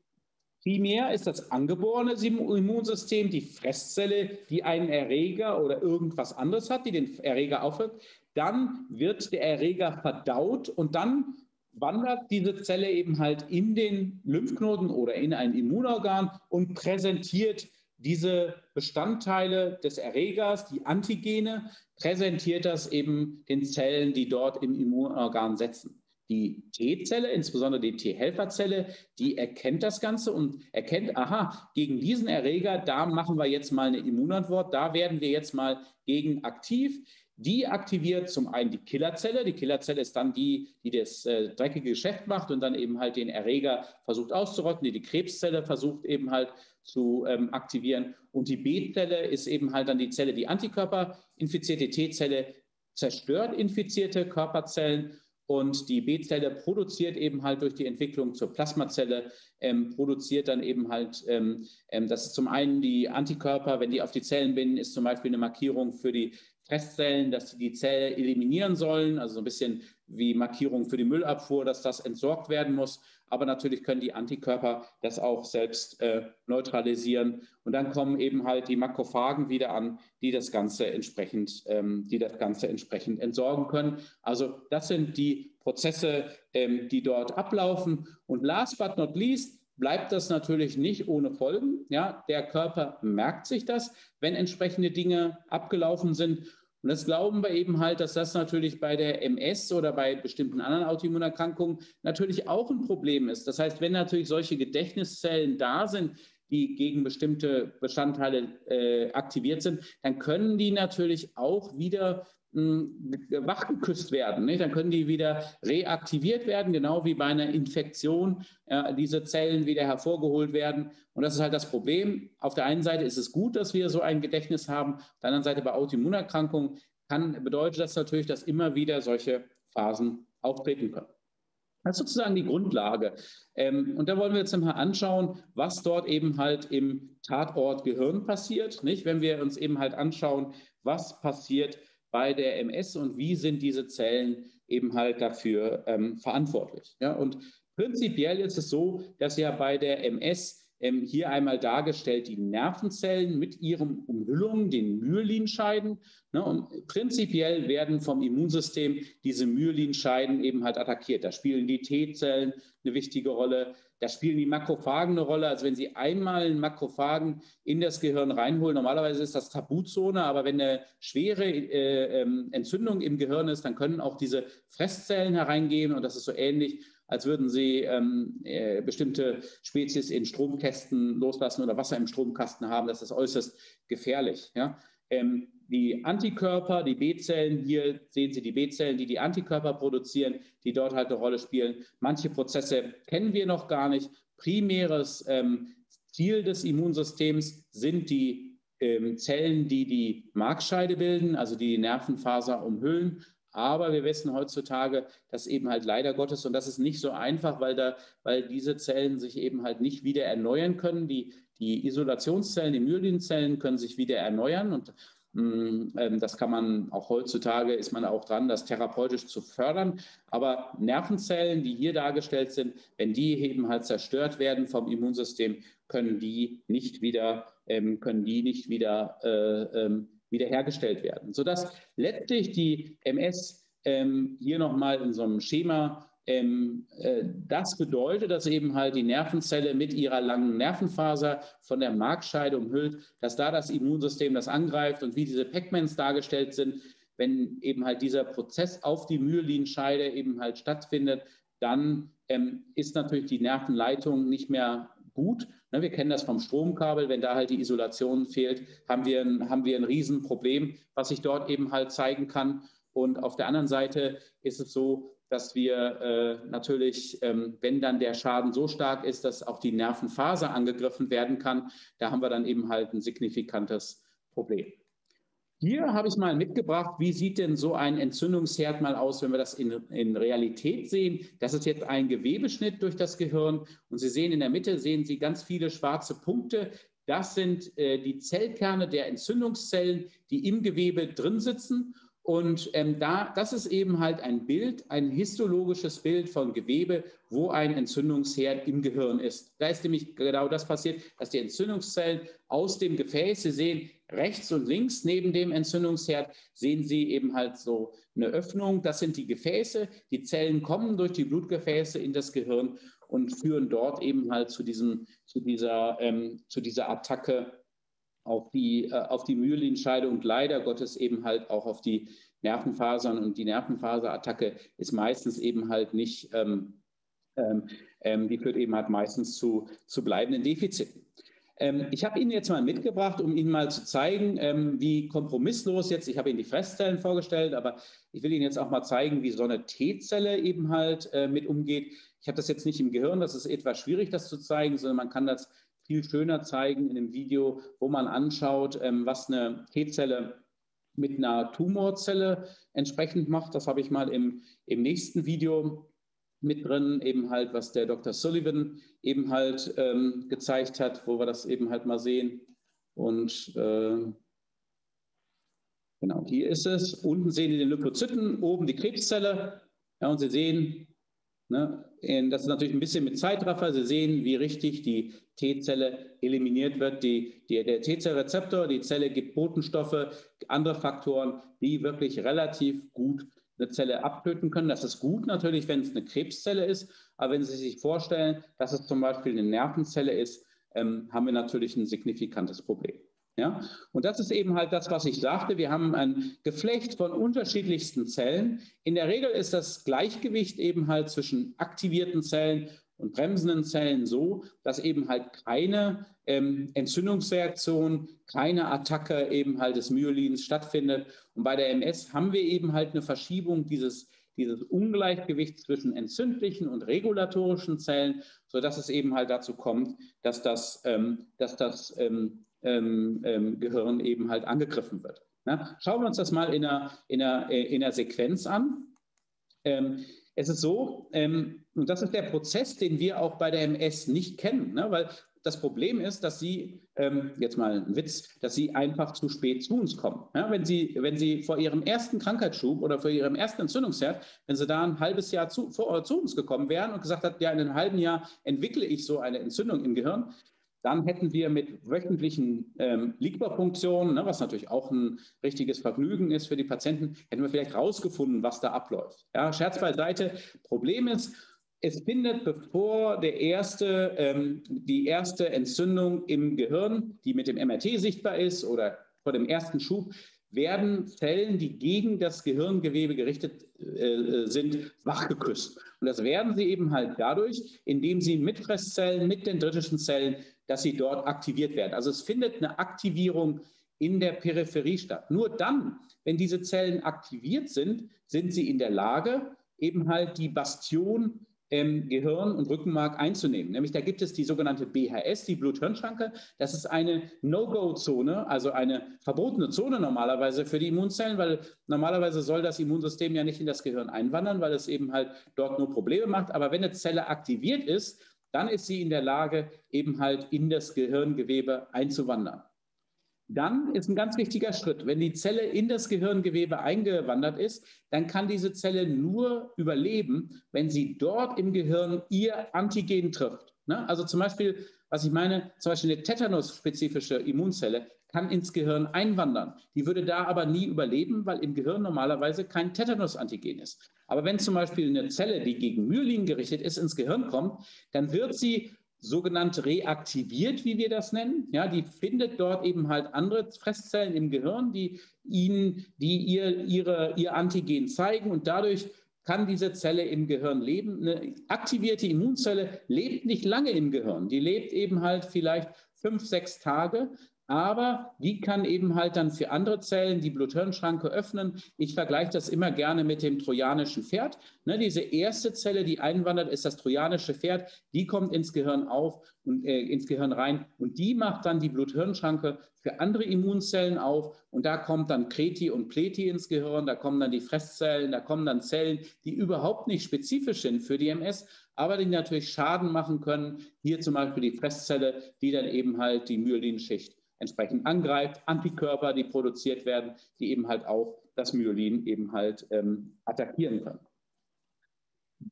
Primär ist das angeborene Immunsystem die Fresszelle, die einen Erreger oder irgendwas anderes hat, die den Erreger aufhört. Dann wird der Erreger verdaut und dann wandert diese Zelle eben halt in den Lymphknoten oder in ein Immunorgan und präsentiert diese Bestandteile des Erregers, die Antigene, präsentiert das eben den Zellen, die dort im Immunorgan setzen. Die T-Zelle, insbesondere die T-Helferzelle, die erkennt das Ganze und erkennt, aha, gegen diesen Erreger, da machen wir jetzt mal eine Immunantwort, da werden wir jetzt mal gegen aktiv. Die aktiviert zum einen die Killerzelle. Die Killerzelle ist dann die, die das äh, dreckige Geschäft macht und dann eben halt den Erreger versucht auszurotten, die die Krebszelle versucht eben halt zu ähm, aktivieren. Und die B-Zelle ist eben halt dann die Zelle, die Antikörper infiziert. Die T-Zelle zerstört infizierte Körperzellen und die B-Zelle produziert eben halt durch die Entwicklung zur Plasmazelle, ähm, produziert dann eben halt, ähm, ähm, das ist zum einen die Antikörper, wenn die auf die Zellen binden, ist zum Beispiel eine Markierung für die Fresszellen, dass sie die Zelle eliminieren sollen, also so ein bisschen wie Markierung für die Müllabfuhr, dass das entsorgt werden muss. Aber natürlich können die Antikörper das auch selbst äh, neutralisieren. Und dann kommen eben halt die Makrophagen wieder an, die das Ganze entsprechend, ähm, die das Ganze entsprechend entsorgen können. Also das sind die Prozesse, ähm, die dort ablaufen. Und last but not least bleibt das natürlich nicht ohne Folgen. Ja, der Körper merkt sich das, wenn entsprechende Dinge abgelaufen sind. Und das glauben wir eben halt, dass das natürlich bei der MS oder bei bestimmten anderen Autoimmunerkrankungen natürlich auch ein Problem ist. Das heißt, wenn natürlich solche Gedächtniszellen da sind, die gegen bestimmte Bestandteile äh, aktiviert sind, dann können die natürlich auch wieder wachgeküsst werden. Nicht? Dann können die wieder reaktiviert werden, genau wie bei einer Infektion äh, diese Zellen wieder hervorgeholt werden. Und das ist halt das Problem. Auf der einen Seite ist es gut, dass wir so ein Gedächtnis haben. Auf der anderen Seite bei Autoimmunerkrankungen kann, bedeutet das natürlich, dass immer wieder solche Phasen auftreten können. Das ist sozusagen die Grundlage. Ähm, und da wollen wir jetzt mal anschauen, was dort eben halt im Tatort Gehirn passiert. Nicht? Wenn wir uns eben halt anschauen, was passiert bei der MS und wie sind diese Zellen eben halt dafür ähm, verantwortlich. Ja? Und prinzipiell ist es so, dass ja bei der MS ähm, hier einmal dargestellt die Nervenzellen mit ihren Umhüllungen, den Myelinscheiden. Ne, und prinzipiell werden vom Immunsystem diese Myelinscheiden eben halt attackiert. Da spielen die T-Zellen eine wichtige Rolle. Da spielen die Makrophagen eine Rolle. Also wenn Sie einmal einen Makrophagen in das Gehirn reinholen, normalerweise ist das Tabuzone, aber wenn eine schwere äh, ähm, Entzündung im Gehirn ist, dann können auch diese Fresszellen hereingehen und das ist so ähnlich als würden sie ähm, äh, bestimmte Spezies in Stromkästen loslassen oder Wasser im Stromkasten haben. Das ist äußerst gefährlich. Ja? Ähm, die Antikörper, die B-Zellen, hier sehen Sie die B-Zellen, die die Antikörper produzieren, die dort halt eine Rolle spielen. Manche Prozesse kennen wir noch gar nicht. Primäres ähm, Ziel des Immunsystems sind die ähm, Zellen, die die Markscheide bilden, also die, die Nervenfaser umhüllen. Aber wir wissen heutzutage, dass eben halt leider Gottes, und das ist nicht so einfach, weil, da, weil diese Zellen sich eben halt nicht wieder erneuern können. Die, die Isolationszellen, die Myelinzellen können sich wieder erneuern und mm, ähm, das kann man auch heutzutage, ist man auch dran, das therapeutisch zu fördern. Aber Nervenzellen, die hier dargestellt sind, wenn die eben halt zerstört werden vom Immunsystem, können die nicht wieder, ähm, können die nicht wieder äh, ähm, wiederhergestellt werden, sodass letztlich die MS ähm, hier nochmal in so einem Schema ähm, äh, das bedeutet, dass eben halt die Nervenzelle mit ihrer langen Nervenfaser von der Markscheide umhüllt, dass da das Immunsystem das angreift und wie diese Pac-Mans dargestellt sind, wenn eben halt dieser Prozess auf die Myelinscheide eben halt stattfindet, dann ähm, ist natürlich die Nervenleitung nicht mehr gut. Ne, wir kennen das vom Stromkabel, wenn da halt die Isolation fehlt, haben wir ein, haben wir ein Riesenproblem, was sich dort eben halt zeigen kann. Und auf der anderen Seite ist es so, dass wir äh, natürlich, ähm, wenn dann der Schaden so stark ist, dass auch die Nervenfaser angegriffen werden kann, da haben wir dann eben halt ein signifikantes Problem. Hier habe ich mal mitgebracht, wie sieht denn so ein Entzündungsherd mal aus, wenn wir das in, in Realität sehen. Das ist jetzt ein Gewebeschnitt durch das Gehirn und Sie sehen in der Mitte, sehen Sie ganz viele schwarze Punkte. Das sind äh, die Zellkerne der Entzündungszellen, die im Gewebe drin sitzen. Und ähm, da, das ist eben halt ein Bild, ein histologisches Bild von Gewebe, wo ein Entzündungsherd im Gehirn ist. Da ist nämlich genau das passiert, dass die Entzündungszellen aus dem Gefäß, Sie sehen rechts und links neben dem Entzündungsherd, sehen Sie eben halt so eine Öffnung. Das sind die Gefäße. Die Zellen kommen durch die Blutgefäße in das Gehirn und führen dort eben halt zu, diesem, zu, dieser, ähm, zu dieser Attacke auf die, äh, auf die Myelinscheide und leider Gottes eben halt auch auf die Nervenfasern. Und die Nervenfaserattacke ist meistens eben halt nicht, ähm, ähm, ähm die führt eben halt meistens zu, zu bleibenden Defiziten. Ähm, ich habe Ihnen jetzt mal mitgebracht, um Ihnen mal zu zeigen, ähm, wie kompromisslos jetzt, ich habe Ihnen die Fresszellen vorgestellt, aber ich will Ihnen jetzt auch mal zeigen, wie so eine T-Zelle eben halt äh, mit umgeht. Ich habe das jetzt nicht im Gehirn, das ist etwas schwierig, das zu zeigen, sondern man kann das viel schöner zeigen in dem Video, wo man anschaut, ähm, was eine T-Zelle mit einer Tumorzelle entsprechend macht. Das habe ich mal im, im nächsten Video mit drin, eben halt, was der Dr. Sullivan eben halt ähm, gezeigt hat, wo wir das eben halt mal sehen. Und äh, genau, hier ist es. Unten sehen Sie den Lymphozyten, oben die Krebszelle. Ja, und Sie sehen, Ne? Das ist natürlich ein bisschen mit Zeitraffer. Sie sehen, wie richtig die T-Zelle eliminiert wird. Die, die, der T-Zellrezeptor, die Zelle gibt Botenstoffe, andere Faktoren, die wirklich relativ gut eine Zelle abtöten können. Das ist gut natürlich, wenn es eine Krebszelle ist. Aber wenn Sie sich vorstellen, dass es zum Beispiel eine Nervenzelle ist, ähm, haben wir natürlich ein signifikantes Problem. Ja? Und das ist eben halt das, was ich sagte. Wir haben ein Geflecht von unterschiedlichsten Zellen. In der Regel ist das Gleichgewicht eben halt zwischen aktivierten Zellen und bremsenden Zellen so, dass eben halt keine ähm, Entzündungsreaktion, keine Attacke eben halt des Myelins stattfindet. Und bei der MS haben wir eben halt eine Verschiebung dieses dieses Ungleichgewicht zwischen entzündlichen und regulatorischen Zellen, sodass es eben halt dazu kommt, dass das, ähm, dass das ähm, ähm, ähm, Gehirn eben halt angegriffen wird. Na, schauen wir uns das mal in einer, in einer, äh, in einer Sequenz an. Ähm, es ist so, ähm, und das ist der Prozess, den wir auch bei der MS nicht kennen, ne? weil das Problem ist, dass Sie, ähm, jetzt mal ein Witz, dass Sie einfach zu spät zu uns kommen. Ja, wenn, Sie, wenn Sie vor Ihrem ersten Krankheitsschub oder vor Ihrem ersten Entzündungsherd, wenn Sie da ein halbes Jahr zu, vor, zu uns gekommen wären und gesagt hat, ja, in einem halben Jahr entwickle ich so eine Entzündung im Gehirn, dann hätten wir mit wöchentlichen ähm, Liegbarpunktionen, ne, was natürlich auch ein richtiges Vergnügen ist für die Patienten, hätten wir vielleicht rausgefunden, was da abläuft. Ja, Scherz beiseite. Problem ist, es findet, bevor der erste, ähm, die erste Entzündung im Gehirn, die mit dem MRT sichtbar ist oder vor dem ersten Schub, werden Zellen, die gegen das Gehirngewebe gerichtet äh, sind, wachgeküsst. Und das werden sie eben halt dadurch, indem sie mit Fresszellen, mit dendritischen Zellen, dass sie dort aktiviert werden. Also es findet eine Aktivierung in der Peripherie statt. Nur dann, wenn diese Zellen aktiviert sind, sind sie in der Lage, eben halt die Bastion ähm, Gehirn und Rückenmark einzunehmen. Nämlich da gibt es die sogenannte BHS, die Blut-Hirn-Schranke. Das ist eine No-Go-Zone, also eine verbotene Zone normalerweise für die Immunzellen, weil normalerweise soll das Immunsystem ja nicht in das Gehirn einwandern, weil es eben halt dort nur Probleme macht. Aber wenn eine Zelle aktiviert ist, dann ist sie in der Lage, eben halt in das Gehirngewebe einzuwandern. Dann ist ein ganz wichtiger Schritt, wenn die Zelle in das Gehirngewebe eingewandert ist, dann kann diese Zelle nur überleben, wenn sie dort im Gehirn ihr Antigen trifft. Ne? Also zum Beispiel, was ich meine, zum Beispiel eine tetanus-spezifische Immunzelle kann ins Gehirn einwandern. Die würde da aber nie überleben, weil im Gehirn normalerweise kein Tetanus-Antigen ist. Aber wenn zum Beispiel eine Zelle, die gegen Myelin gerichtet ist, ins Gehirn kommt, dann wird sie sogenannt reaktiviert, wie wir das nennen. Ja, die findet dort eben halt andere Fresszellen im Gehirn, die ihnen, die ihr, ihre, ihr Antigen zeigen und dadurch kann diese Zelle im Gehirn leben. Eine aktivierte Immunzelle lebt nicht lange im Gehirn. Die lebt eben halt vielleicht fünf, sechs Tage, aber die kann eben halt dann für andere Zellen die Bluthirnschranke öffnen. Ich vergleiche das immer gerne mit dem trojanischen Pferd. Ne, diese erste Zelle, die einwandert, ist das trojanische Pferd. Die kommt ins Gehirn auf und äh, ins Gehirn rein und die macht dann die Bluthirnschranke für andere Immunzellen auf. Und da kommt dann Kreti und Pleti ins Gehirn, da kommen dann die Fresszellen, da kommen dann Zellen, die überhaupt nicht spezifisch sind für die MS, aber die natürlich Schaden machen können. Hier zum Beispiel die Fresszelle, die dann eben halt die Myelinschicht entsprechend angreift, Antikörper, die produziert werden, die eben halt auch das Myelin eben halt ähm, attackieren können.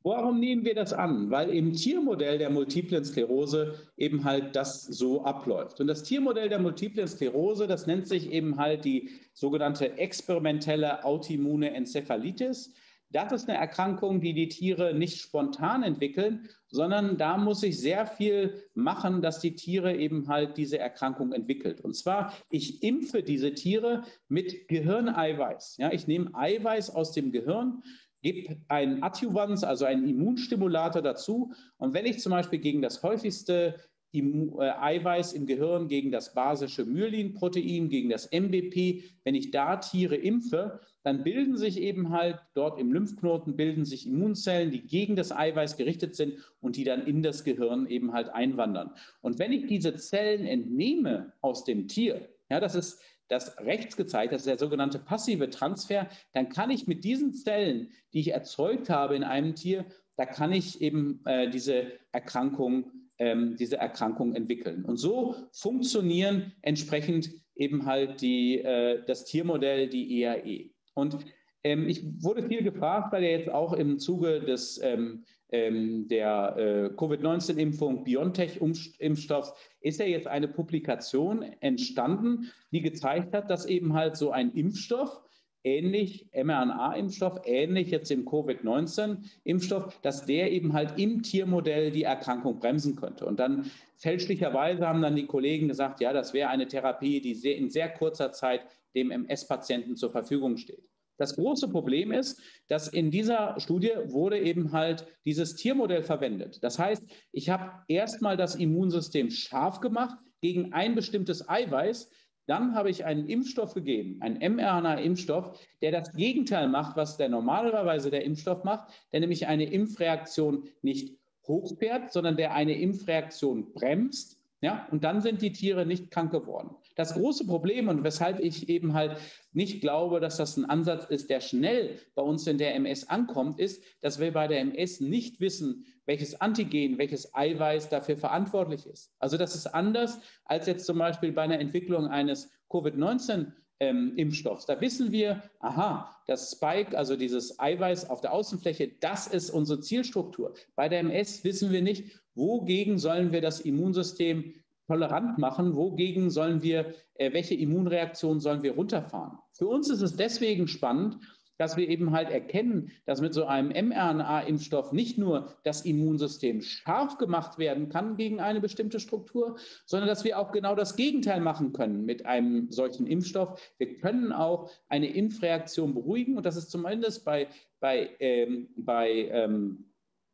Warum nehmen wir das an? Weil im Tiermodell der multiplen Sklerose eben halt das so abläuft. Und das Tiermodell der multiplen Sklerose, das nennt sich eben halt die sogenannte experimentelle autoimmune Enzephalitis. Das ist eine Erkrankung, die die Tiere nicht spontan entwickeln, sondern da muss ich sehr viel machen, dass die Tiere eben halt diese Erkrankung entwickelt. Und zwar, ich impfe diese Tiere mit Gehirneiweiß. Ja, ich nehme Eiweiß aus dem Gehirn, gebe einen Adjuvans, also einen Immunstimulator dazu. Und wenn ich zum Beispiel gegen das häufigste äh, Eiweiß im Gehirn gegen das basische Myelinprotein, gegen das MBP, wenn ich da Tiere impfe, dann bilden sich eben halt dort im Lymphknoten bilden sich Immunzellen, die gegen das Eiweiß gerichtet sind und die dann in das Gehirn eben halt einwandern. Und wenn ich diese Zellen entnehme aus dem Tier, ja, das ist das rechts gezeigt, das ist der sogenannte passive Transfer, dann kann ich mit diesen Zellen, die ich erzeugt habe in einem Tier, da kann ich eben äh, diese Erkrankung ähm, diese Erkrankung entwickeln. Und so funktionieren entsprechend eben halt die, äh, das Tiermodell, die EAE. Und ähm, ich wurde viel gefragt, weil ja jetzt auch im Zuge des, ähm, ähm der äh, Covid-19-Impfung BioNTech-Impfstoffs ist ja jetzt eine Publikation entstanden, die gezeigt hat, dass eben halt so ein Impfstoff ähnlich mRNA-Impfstoff, ähnlich jetzt dem Covid-19-Impfstoff, dass der eben halt im Tiermodell die Erkrankung bremsen könnte. Und dann fälschlicherweise haben dann die Kollegen gesagt, ja, das wäre eine Therapie, die sehr, in sehr kurzer Zeit dem MS-Patienten zur Verfügung steht. Das große Problem ist, dass in dieser Studie wurde eben halt dieses Tiermodell verwendet. Das heißt, ich habe erstmal das Immunsystem scharf gemacht gegen ein bestimmtes Eiweiß, dann habe ich einen Impfstoff gegeben, einen mRNA-Impfstoff, der das Gegenteil macht, was der normalerweise der Impfstoff macht, der nämlich eine Impfreaktion nicht hochfährt, sondern der eine Impfreaktion bremst ja, und dann sind die Tiere nicht krank geworden. Das große Problem und weshalb ich eben halt nicht glaube, dass das ein Ansatz ist, der schnell bei uns in der MS ankommt, ist, dass wir bei der MS nicht wissen, welches Antigen, welches Eiweiß dafür verantwortlich ist. Also das ist anders als jetzt zum Beispiel bei einer Entwicklung eines Covid-19 ähm, Impfstoffs. Da wissen wir, aha, das Spike, also dieses Eiweiß auf der Außenfläche, das ist unsere Zielstruktur. Bei der MS wissen wir nicht, wogegen sollen wir das Immunsystem tolerant machen, wogegen sollen wir, äh, welche Immunreaktion sollen wir runterfahren. Für uns ist es deswegen spannend, dass wir eben halt erkennen, dass mit so einem mRNA-Impfstoff nicht nur das Immunsystem scharf gemacht werden kann gegen eine bestimmte Struktur, sondern dass wir auch genau das Gegenteil machen können mit einem solchen Impfstoff. Wir können auch eine Impfreaktion beruhigen und das ist zumindest bei, bei, ähm, bei ähm,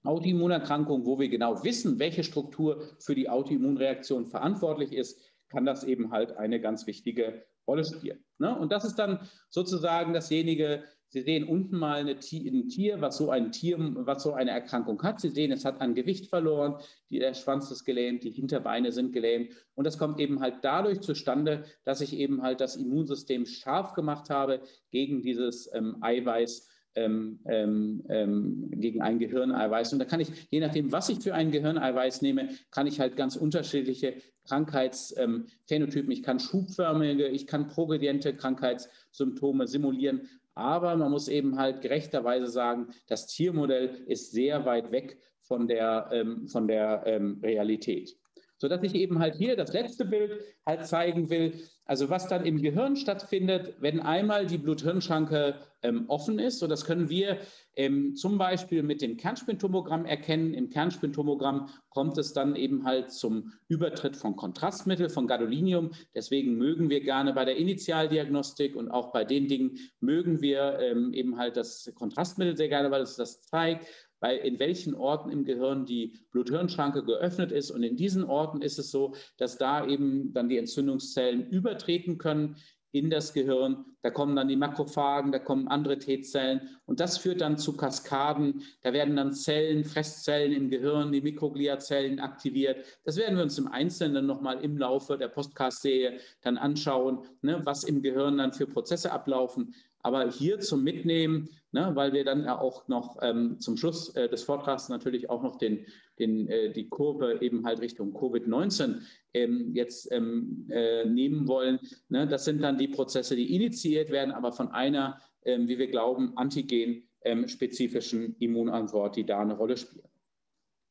Autoimmunerkrankungen, wo wir genau wissen, welche Struktur für die Autoimmunreaktion verantwortlich ist, kann das eben halt eine ganz wichtige Rolle spielen. Ne? Und das ist dann sozusagen dasjenige, Sie sehen unten mal eine, ein Tier, was so ein Tier, was so eine Erkrankung hat. Sie sehen, es hat an Gewicht verloren, die, der Schwanz ist gelähmt, die Hinterbeine sind gelähmt. Und das kommt eben halt dadurch zustande, dass ich eben halt das Immunsystem scharf gemacht habe gegen dieses ähm, Eiweiß, ähm, ähm, ähm, gegen ein Gehirneiweiß. Und da kann ich, je nachdem, was ich für ein Gehirneiweiß nehme, kann ich halt ganz unterschiedliche Krankheitsphänotypen, ich kann schubförmige, ich kann progrediente Krankheitssymptome simulieren. Aber man muss eben halt gerechterweise sagen, das Tiermodell ist sehr weit weg von der, ähm, von der ähm, Realität sodass ich eben halt hier das letzte Bild halt zeigen will, also was dann im Gehirn stattfindet, wenn einmal die Blut-Hirn-Schranke ähm, offen ist. Und das können wir ähm, zum Beispiel mit dem Kernspintomogramm erkennen. Im Kernspintomogramm kommt es dann eben halt zum Übertritt von Kontrastmittel, von Gadolinium. Deswegen mögen wir gerne bei der Initialdiagnostik und auch bei den Dingen mögen wir ähm, eben halt das Kontrastmittel sehr gerne, weil es das zeigt weil in welchen Orten im Gehirn die Blut-Hirn-Schranke geöffnet ist. Und in diesen Orten ist es so, dass da eben dann die Entzündungszellen übertreten können in das Gehirn. Da kommen dann die Makrophagen, da kommen andere T-Zellen und das führt dann zu Kaskaden. Da werden dann Zellen, Fresszellen im Gehirn, die Mikrogliazellen aktiviert. Das werden wir uns im Einzelnen nochmal im Laufe der Podcast-Serie dann anschauen, ne, was im Gehirn dann für Prozesse ablaufen. Aber hier zum Mitnehmen, ne, weil wir dann ja auch noch ähm, zum Schluss äh, des Vortrags natürlich auch noch den, den, äh, die Kurve eben halt Richtung Covid-19 ähm, jetzt ähm, äh, nehmen wollen. Ne, das sind dann die Prozesse, die initiiert werden, aber von einer, ähm, wie wir glauben, antigen-spezifischen ähm, Immunantwort, die da eine Rolle spielt.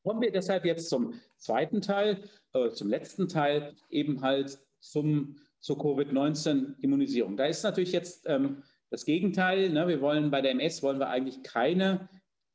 Kommen wir deshalb jetzt zum zweiten Teil, äh, zum letzten Teil, eben halt zum, zur Covid-19-Immunisierung. Da ist natürlich jetzt ähm, das Gegenteil, ne, wir wollen bei der MS wollen wir eigentlich keine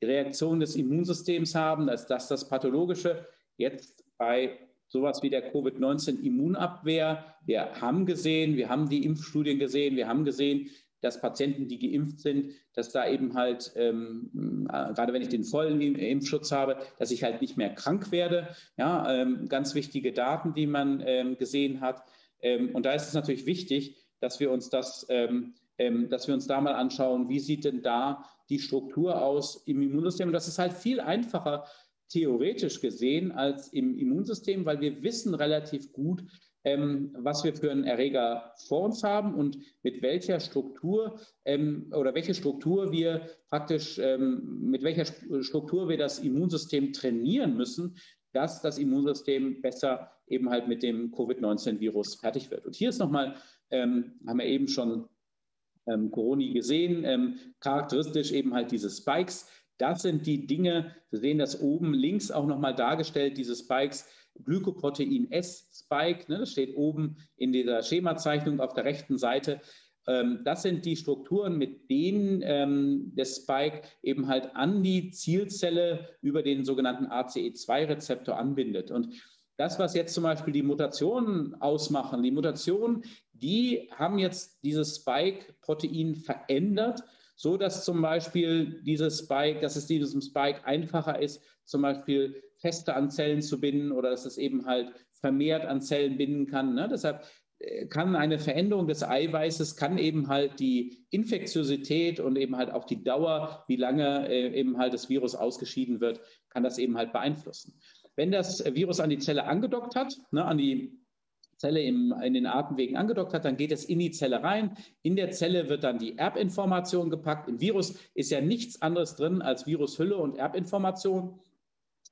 Reaktion des Immunsystems haben, als das das Pathologische. Jetzt bei sowas wie der Covid-19-Immunabwehr, wir haben gesehen, wir haben die Impfstudien gesehen, wir haben gesehen, dass Patienten, die geimpft sind, dass da eben halt, ähm, äh, gerade wenn ich den vollen Impfschutz habe, dass ich halt nicht mehr krank werde. Ja, ähm, ganz wichtige Daten, die man ähm, gesehen hat. Ähm, und da ist es natürlich wichtig, dass wir uns das ähm, dass wir uns da mal anschauen, wie sieht denn da die Struktur aus im Immunsystem. Und das ist halt viel einfacher theoretisch gesehen als im Immunsystem, weil wir wissen relativ gut, ähm, was wir für einen Erreger vor uns haben und mit welcher Struktur ähm, oder welche Struktur wir praktisch, ähm, mit welcher Struktur wir das Immunsystem trainieren müssen, dass das Immunsystem besser eben halt mit dem Covid-19-Virus fertig wird. Und hier ist nochmal, ähm, haben wir eben schon ähm, Coroni gesehen. Ähm, charakteristisch eben halt diese Spikes. Das sind die Dinge, wir sehen das oben links auch nochmal dargestellt, diese Spikes, Glykoprotein S-Spike, ne, das steht oben in dieser Schemazeichnung auf der rechten Seite. Ähm, das sind die Strukturen, mit denen ähm, der Spike eben halt an die Zielzelle über den sogenannten ACE2-Rezeptor anbindet. Und das, was jetzt zum Beispiel die Mutationen ausmachen, die Mutationen, die haben jetzt dieses Spike-Protein verändert, so dass zum Beispiel dieses Spike, dass es diesem Spike einfacher ist, zum Beispiel feste an Zellen zu binden oder dass es eben halt vermehrt an Zellen binden kann. Ne? Deshalb äh, kann eine Veränderung des Eiweißes, kann eben halt die Infektiosität und eben halt auch die Dauer, wie lange äh, eben halt das Virus ausgeschieden wird, kann das eben halt beeinflussen. Wenn das Virus an die Zelle angedockt hat, ne, an die Zelle im, in den Atemwegen angedockt hat, dann geht es in die Zelle rein. In der Zelle wird dann die Erbinformation gepackt. Im Virus ist ja nichts anderes drin als Virushülle und Erbinformation.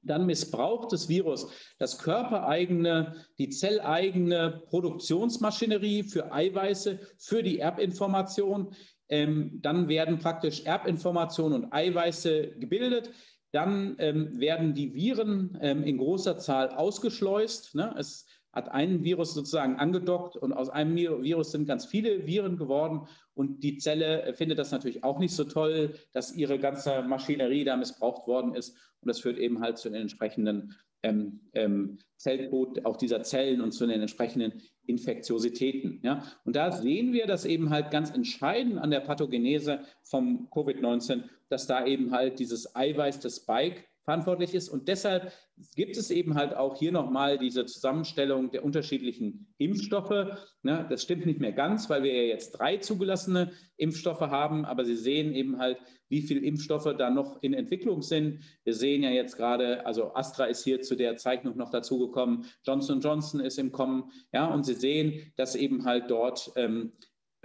Dann missbraucht das Virus das körpereigene, die zelleigene Produktionsmaschinerie für Eiweiße, für die Erbinformation. Ähm, dann werden praktisch Erbinformationen und Eiweiße gebildet. Dann ähm, werden die Viren ähm, in großer Zahl ausgeschleust. Ne? Es hat ein Virus sozusagen angedockt und aus einem Virus sind ganz viele Viren geworden. Und die Zelle findet das natürlich auch nicht so toll, dass ihre ganze Maschinerie da missbraucht worden ist. Und das führt eben halt zu den entsprechenden ähm, ähm, Zelltod auch dieser Zellen und zu den entsprechenden Infektiositäten. Ja? Und da sehen wir das eben halt ganz entscheidend an der Pathogenese vom Covid-19, dass da eben halt dieses Eiweiß des Spike verantwortlich ist. Und deshalb gibt es eben halt auch hier nochmal diese Zusammenstellung der unterschiedlichen Impfstoffe. Ne, das stimmt nicht mehr ganz, weil wir ja jetzt drei zugelassene Impfstoffe haben, aber Sie sehen eben halt, wie viele Impfstoffe da noch in Entwicklung sind. Wir sehen ja jetzt gerade, also Astra ist hier zu der Zeichnung noch dazugekommen, Johnson Johnson ist im Kommen, ja, und Sie sehen, dass eben halt dort ähm,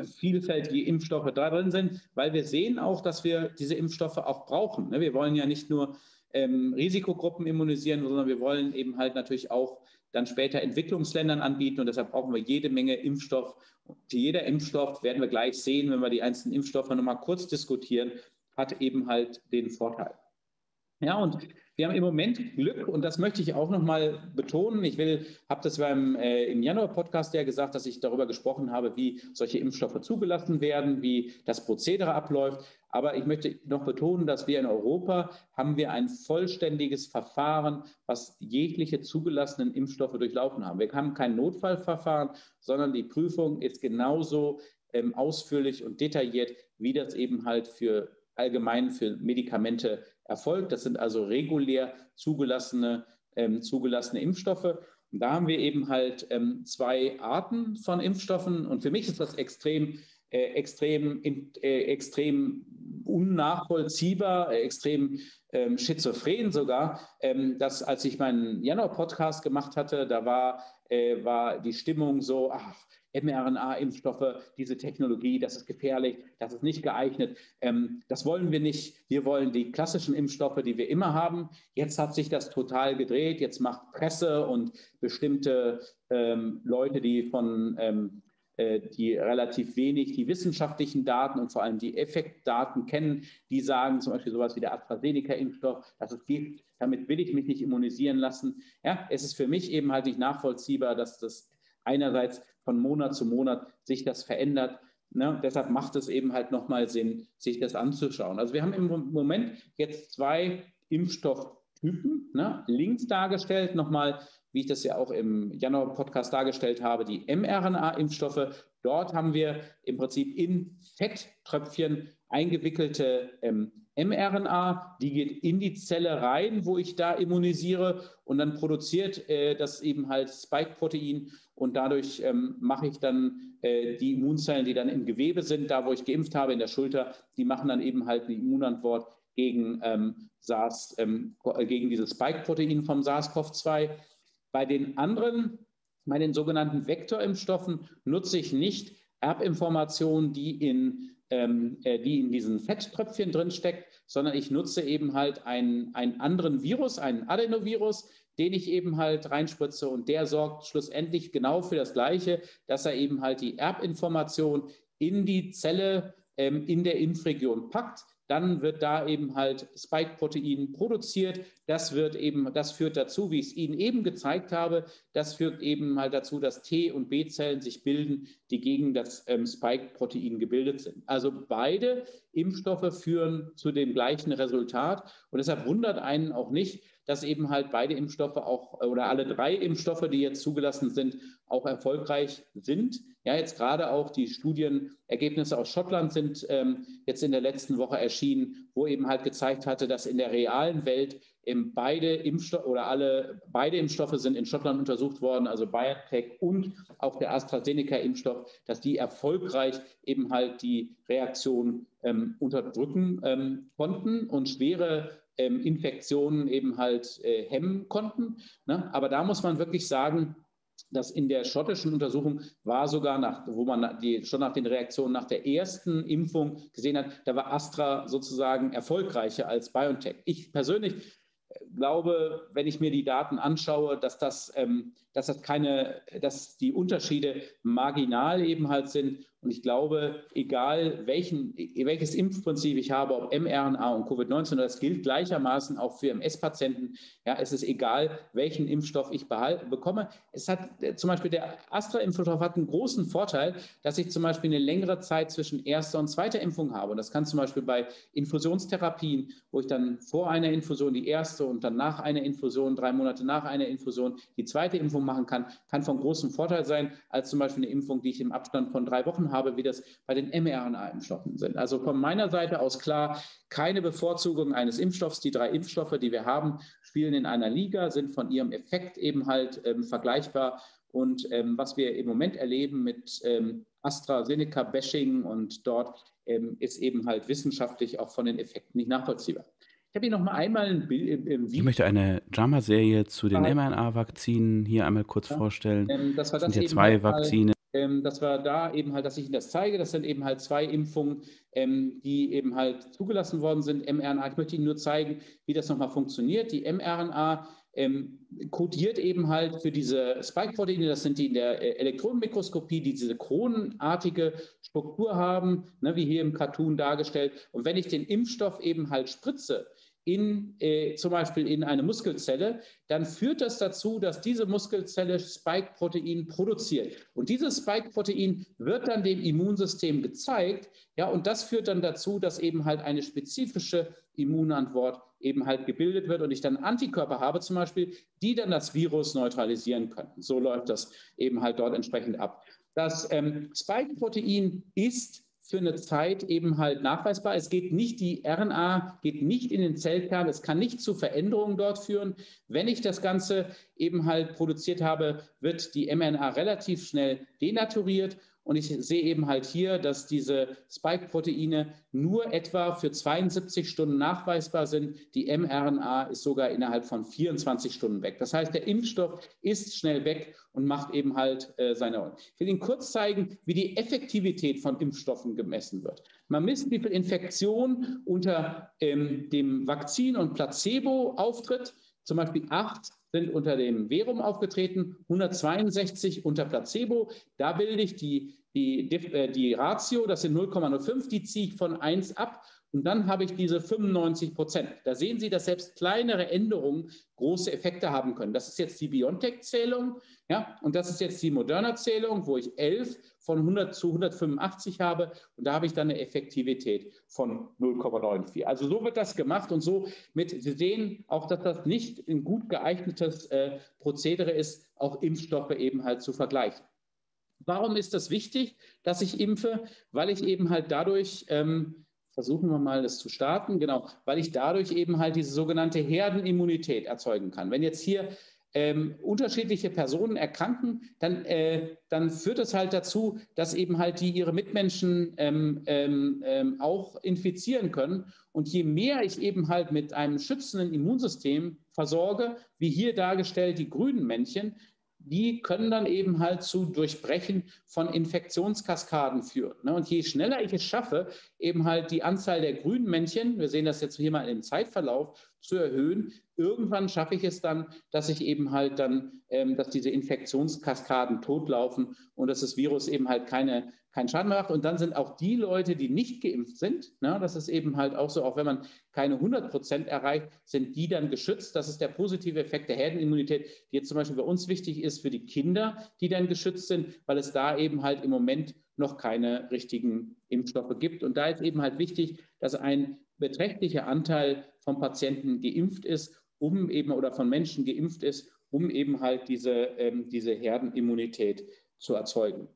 vielfältige Impfstoffe drin sind, weil wir sehen auch, dass wir diese Impfstoffe auch brauchen. Ne? Wir wollen ja nicht nur ähm, Risikogruppen immunisieren, sondern wir wollen eben halt natürlich auch dann später Entwicklungsländern anbieten und deshalb brauchen wir jede Menge Impfstoff. Und jeder Impfstoff werden wir gleich sehen, wenn wir die einzelnen Impfstoffe nochmal kurz diskutieren, hat eben halt den Vorteil. Ja, und wir haben im Moment Glück und das möchte ich auch nochmal betonen. Ich will, habe das beim äh, im Januar-Podcast ja gesagt, dass ich darüber gesprochen habe, wie solche Impfstoffe zugelassen werden, wie das Prozedere abläuft. Aber ich möchte noch betonen, dass wir in Europa haben wir ein vollständiges Verfahren, was jegliche zugelassenen Impfstoffe durchlaufen haben. Wir haben kein Notfallverfahren, sondern die Prüfung ist genauso ähm, ausführlich und detailliert, wie das eben halt für allgemein für Medikamente erfolgt. Das sind also regulär zugelassene, ähm, zugelassene Impfstoffe. Und da haben wir eben halt ähm, zwei Arten von Impfstoffen. Und für mich ist das extrem, äh, extrem, äh, extrem unnachvollziehbar, äh, extrem ähm, schizophren sogar, ähm, dass als ich meinen Januar-Podcast gemacht hatte, da war, äh, war die Stimmung so, ach, mRNA-Impfstoffe, diese Technologie, das ist gefährlich, das ist nicht geeignet. Ähm, das wollen wir nicht. Wir wollen die klassischen Impfstoffe, die wir immer haben. Jetzt hat sich das total gedreht. Jetzt macht Presse und bestimmte ähm, Leute, die von ähm, äh, die relativ wenig die wissenschaftlichen Daten und vor allem die Effektdaten kennen, die sagen zum Beispiel sowas wie der AstraZeneca-Impfstoff, dass es gibt, damit will ich mich nicht immunisieren lassen. Ja, es ist für mich eben halt nicht nachvollziehbar, dass das einerseits von Monat zu Monat sich das verändert. Ne? Deshalb macht es eben halt nochmal Sinn, sich das anzuschauen. Also wir haben im Moment jetzt zwei Impfstofftypen, ne? links dargestellt nochmal, wie ich das ja auch im Januar-Podcast dargestellt habe, die mRNA-Impfstoffe. Dort haben wir im Prinzip in Fetttröpfchen eingewickelte ähm, mRNA, die geht in die Zelle rein, wo ich da immunisiere und dann produziert äh, das eben halt Spike-Protein und dadurch ähm, mache ich dann äh, die Immunzellen, die dann im Gewebe sind, da wo ich geimpft habe, in der Schulter, die machen dann eben halt eine Immunantwort gegen ähm, SARS, ähm, gegen dieses Spike-Protein vom SARS-CoV-2. Bei den anderen, bei den sogenannten Vektorimpfstoffen, nutze ich nicht Erbinformationen, die in ähm, äh, die in diesen Fetttröpfchen drin steckt, sondern ich nutze eben halt einen, einen anderen Virus, einen Adenovirus, den ich eben halt reinspritze und der sorgt schlussendlich genau für das Gleiche, dass er eben halt die Erbinformation in die Zelle ähm, in der Impfregion packt, dann wird da eben halt Spike-Protein produziert. Das wird eben, das führt dazu, wie ich es Ihnen eben gezeigt habe, das führt eben halt dazu, dass T- und B-Zellen sich bilden, die gegen das ähm, Spike-Protein gebildet sind. Also beide Impfstoffe führen zu dem gleichen Resultat. Und deshalb wundert einen auch nicht, dass eben halt beide Impfstoffe auch oder alle drei Impfstoffe, die jetzt zugelassen sind, auch erfolgreich sind. Ja, jetzt gerade auch die Studienergebnisse aus Schottland sind ähm, jetzt in der letzten Woche erschienen, wo eben halt gezeigt hatte, dass in der realen Welt beide Impfstoffe oder alle beide Impfstoffe sind in Schottland untersucht worden, also BioNTech und auch der AstraZeneca-Impfstoff, dass die erfolgreich eben halt die Reaktion ähm, unterdrücken ähm, konnten und schwere ähm, Infektionen eben halt äh, hemmen konnten. Ne? Aber da muss man wirklich sagen, dass in der schottischen Untersuchung war sogar nach, wo man die, schon nach den Reaktionen nach der ersten Impfung gesehen hat, da war Astra sozusagen erfolgreicher als BioNTech. Ich persönlich glaube, wenn ich mir die Daten anschaue, dass das, ähm, dass das keine, dass die Unterschiede marginal eben halt sind. Und ich glaube, egal welchen, welches Impfprinzip ich habe, ob mRNA und Covid-19, das gilt gleichermaßen auch für MS-Patienten. Ja, es ist egal, welchen Impfstoff ich bekomme. Es hat äh, zum Beispiel der Astra-Impfstoff hat einen großen Vorteil, dass ich zum Beispiel eine längere Zeit zwischen erster und zweiter Impfung habe. Und das kann zum Beispiel bei Infusionstherapien, wo ich dann vor einer Infusion die erste und dann nach einer Infusion, drei Monate nach einer Infusion, die zweite Impfung machen kann, kann von großem Vorteil sein, als zum Beispiel eine Impfung, die ich im Abstand von drei Wochen habe, wie das bei den mRNA-Impfstoffen sind. Also von meiner Seite aus klar, keine Bevorzugung eines Impfstoffs. Die drei Impfstoffe, die wir haben, spielen in einer Liga, sind von ihrem Effekt eben halt ähm, vergleichbar. Und ähm, was wir im Moment erleben mit ähm, AstraZeneca-Bashing und dort ähm, ist eben halt wissenschaftlich auch von den Effekten nicht nachvollziehbar. Ich habe hier noch mal einmal ein Bild im Ich möchte eine Drama-Serie zu den mRNA-Vakzinen hier einmal kurz ja. vorstellen. Ähm, das, das sind ja zwei halt Vakzine. Ähm, das war da eben halt, dass ich Ihnen das zeige. Das sind eben halt zwei Impfungen, ähm, die eben halt zugelassen worden sind, mRNA. Ich möchte Ihnen nur zeigen, wie das nochmal funktioniert. Die mRNA ähm, kodiert eben halt für diese Spike-Proteine, das sind die in der äh, Elektronenmikroskopie, die diese kronenartige Struktur haben, ne, wie hier im Cartoon dargestellt. Und wenn ich den Impfstoff eben halt spritze, in, äh, zum Beispiel in eine Muskelzelle, dann führt das dazu, dass diese Muskelzelle Spike-Protein produziert. Und dieses Spike-Protein wird dann dem Immunsystem gezeigt, ja, und das führt dann dazu, dass eben halt eine spezifische Immunantwort eben halt gebildet wird und ich dann Antikörper habe zum Beispiel, die dann das Virus neutralisieren können. So läuft das eben halt dort entsprechend ab. Das ähm, Spike-Protein ist für eine Zeit eben halt nachweisbar. Es geht nicht, die RNA geht nicht in den Zellkern, es kann nicht zu Veränderungen dort führen. Wenn ich das Ganze eben halt produziert habe, wird die mRNA relativ schnell denaturiert und ich sehe eben halt hier, dass diese Spike-Proteine nur etwa für 72 Stunden nachweisbar sind. Die mRNA ist sogar innerhalb von 24 Stunden weg. Das heißt, der Impfstoff ist schnell weg und macht eben halt äh, seine Rolle. Ich will Ihnen kurz zeigen, wie die Effektivität von Impfstoffen gemessen wird. Man misst, wie viel Infektion unter ähm, dem Vakzin und Placebo auftritt. Zum Beispiel acht sind unter dem Verum aufgetreten, 162 unter Placebo. Da bilde ich die, die, äh, die Ratio, das sind 0,05, die ziehe ich von 1 ab und dann habe ich diese 95 Prozent. Da sehen Sie, dass selbst kleinere Änderungen große Effekte haben können. Das ist jetzt die BioNTech-Zählung, ja, und das ist jetzt die Moderna-Zählung, wo ich 11 von 100 zu 185 habe und da habe ich dann eine Effektivität von 0,94. Also so wird das gemacht und so mit, Sie sehen auch, dass das nicht ein gut geeignetes äh, Prozedere ist, auch Impfstoffe eben halt zu vergleichen. Warum ist das wichtig, dass ich impfe? Weil ich eben halt dadurch ähm, versuchen wir mal, das zu starten. Genau, weil ich dadurch eben halt diese sogenannte Herdenimmunität erzeugen kann. Wenn jetzt hier ähm, unterschiedliche Personen erkranken, dann, äh, dann führt es halt dazu, dass eben halt die ihre Mitmenschen ähm, ähm, ähm auch infizieren können. Und je mehr ich eben halt mit einem schützenden Immunsystem versorge, wie hier dargestellt die grünen Männchen, die können dann eben halt zu Durchbrechen von Infektionskaskaden führen. Ne? Und je schneller ich es schaffe, eben halt die Anzahl der grünen Männchen, wir sehen das jetzt hier mal im Zeitverlauf, zu erhöhen, irgendwann schaffe ich es dann, dass ich eben halt dann, ähm, dass diese Infektionskaskaden totlaufen und dass das Virus eben halt keine keinen Schaden macht. Und dann sind auch die Leute, die nicht geimpft sind, ne, das ist eben halt auch so, auch wenn man keine 100 Prozent erreicht, sind die dann geschützt. Das ist der positive Effekt der Herdenimmunität, die jetzt zum Beispiel bei uns wichtig ist für die Kinder, die dann geschützt sind, weil es da eben halt im Moment noch keine richtigen Impfstoffe gibt. Und da ist eben halt wichtig, dass ein beträchtlicher Anteil von Patienten geimpft ist, um eben oder von Menschen geimpft ist, um eben halt diese, ähm, diese Herdenimmunität zu erzeugen.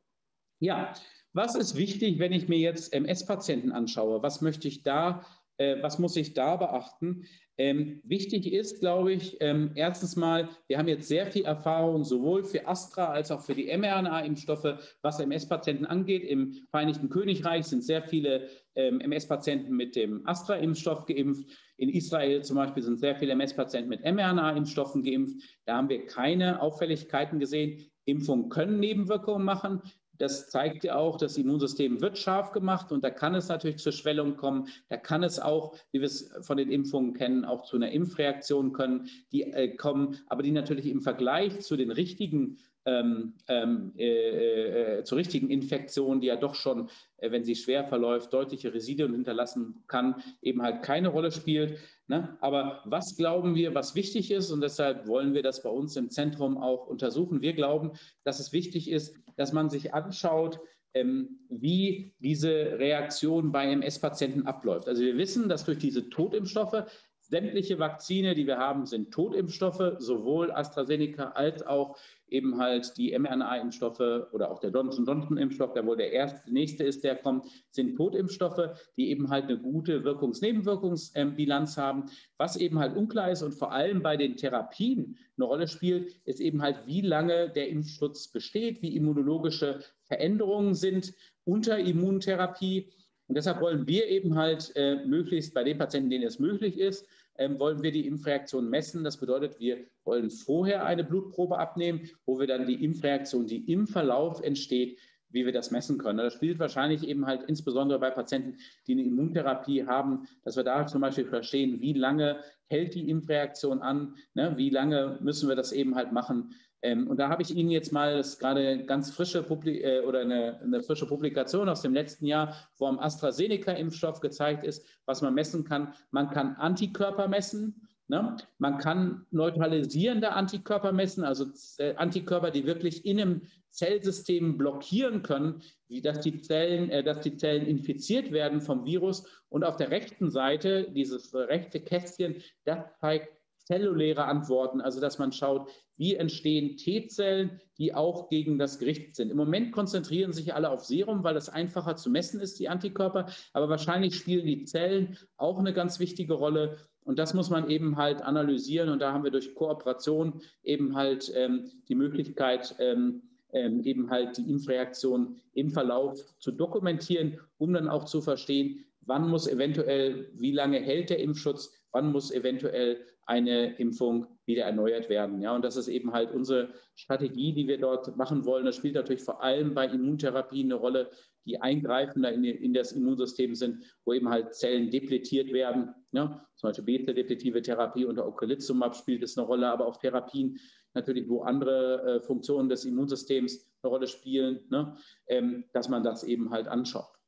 Ja, was ist wichtig, wenn ich mir jetzt MS-Patienten anschaue? Was möchte ich da, äh, was muss ich da beachten? Ähm, wichtig ist, glaube ich, ähm, erstens mal, wir haben jetzt sehr viel Erfahrung sowohl für Astra als auch für die mRNA-Impfstoffe, was MS-Patienten angeht. Im Vereinigten Königreich sind sehr viele ähm, MS-Patienten mit dem Astra-Impfstoff geimpft. In Israel zum Beispiel sind sehr viele MS-Patienten mit mRNA-Impfstoffen geimpft. Da haben wir keine Auffälligkeiten gesehen. Impfungen können Nebenwirkungen machen. Das zeigt ja auch, das Immunsystem wird scharf gemacht und da kann es natürlich zur Schwellung kommen. Da kann es auch, wie wir es von den Impfungen kennen, auch zu einer Impfreaktion können, die äh, kommen, aber die natürlich im Vergleich zu den richtigen ähm, ähm, äh, äh, zur richtigen Infektion, die ja doch schon, äh, wenn sie schwer verläuft, deutliche Residuen hinterlassen kann, eben halt keine Rolle spielt. Ne? Aber was glauben wir, was wichtig ist? Und deshalb wollen wir das bei uns im Zentrum auch untersuchen. Wir glauben, dass es wichtig ist, dass man sich anschaut, ähm, wie diese Reaktion bei MS-Patienten abläuft. Also wir wissen, dass durch diese Totimpfstoffe Sämtliche Vakzine, die wir haben, sind Totimpfstoffe, sowohl AstraZeneca als auch eben halt die mRNA-Impfstoffe oder auch der Johnson-Johnson-Impfstoff, der wohl der erste, nächste ist, der kommt, sind Totimpfstoffe, die eben halt eine gute Wirkungs-Nebenwirkungsbilanz haben. Was eben halt unklar ist und vor allem bei den Therapien eine Rolle spielt, ist eben halt, wie lange der Impfschutz besteht, wie immunologische Veränderungen sind unter Immuntherapie. Und deshalb wollen wir eben halt äh, möglichst bei den Patienten, denen es möglich ist, ähm, wollen wir die Impfreaktion messen. Das bedeutet, wir wollen vorher eine Blutprobe abnehmen, wo wir dann die Impfreaktion, die im Verlauf entsteht, wie wir das messen können. Das spielt wahrscheinlich eben halt insbesondere bei Patienten, die eine Immuntherapie haben, dass wir da zum Beispiel verstehen, wie lange hält die Impfreaktion an, ne? wie lange müssen wir das eben halt machen. Ähm, und da habe ich Ihnen jetzt mal das gerade ganz frische Publi äh, oder eine, eine, frische Publikation aus dem letzten Jahr, wo am AstraZeneca-Impfstoff gezeigt ist, was man messen kann. Man kann Antikörper messen. Ne? Man kann neutralisierende Antikörper messen, also äh, Antikörper, die wirklich in einem Zellsystem blockieren können, wie dass die Zellen, äh, dass die Zellen infiziert werden vom Virus. Und auf der rechten Seite, dieses rechte Kästchen, das zeigt zelluläre Antworten, also dass man schaut, wie entstehen T-Zellen, die auch gegen das Gericht sind. Im Moment konzentrieren sich alle auf Serum, weil das einfacher zu messen ist, die Antikörper, aber wahrscheinlich spielen die Zellen auch eine ganz wichtige Rolle. Und das muss man eben halt analysieren. Und da haben wir durch Kooperation eben halt ähm, die Möglichkeit, ähm, ähm, eben halt die Impfreaktion im Verlauf zu dokumentieren, um dann auch zu verstehen, wann muss eventuell, wie lange hält der Impfschutz, wann muss eventuell eine Impfung wieder erneuert werden. Ja, und das ist eben halt unsere Strategie, die wir dort machen wollen. Das spielt natürlich vor allem bei Immuntherapien eine Rolle, die eingreifender in, in das Immunsystem sind, wo eben halt Zellen depletiert werden. Ja, zum Beispiel Beta-depletive Therapie unter Ocrelizumab spielt es eine Rolle, aber auch Therapien natürlich, wo andere äh, Funktionen des Immunsystems eine Rolle spielen, ne, ähm, dass man das eben halt anschaut.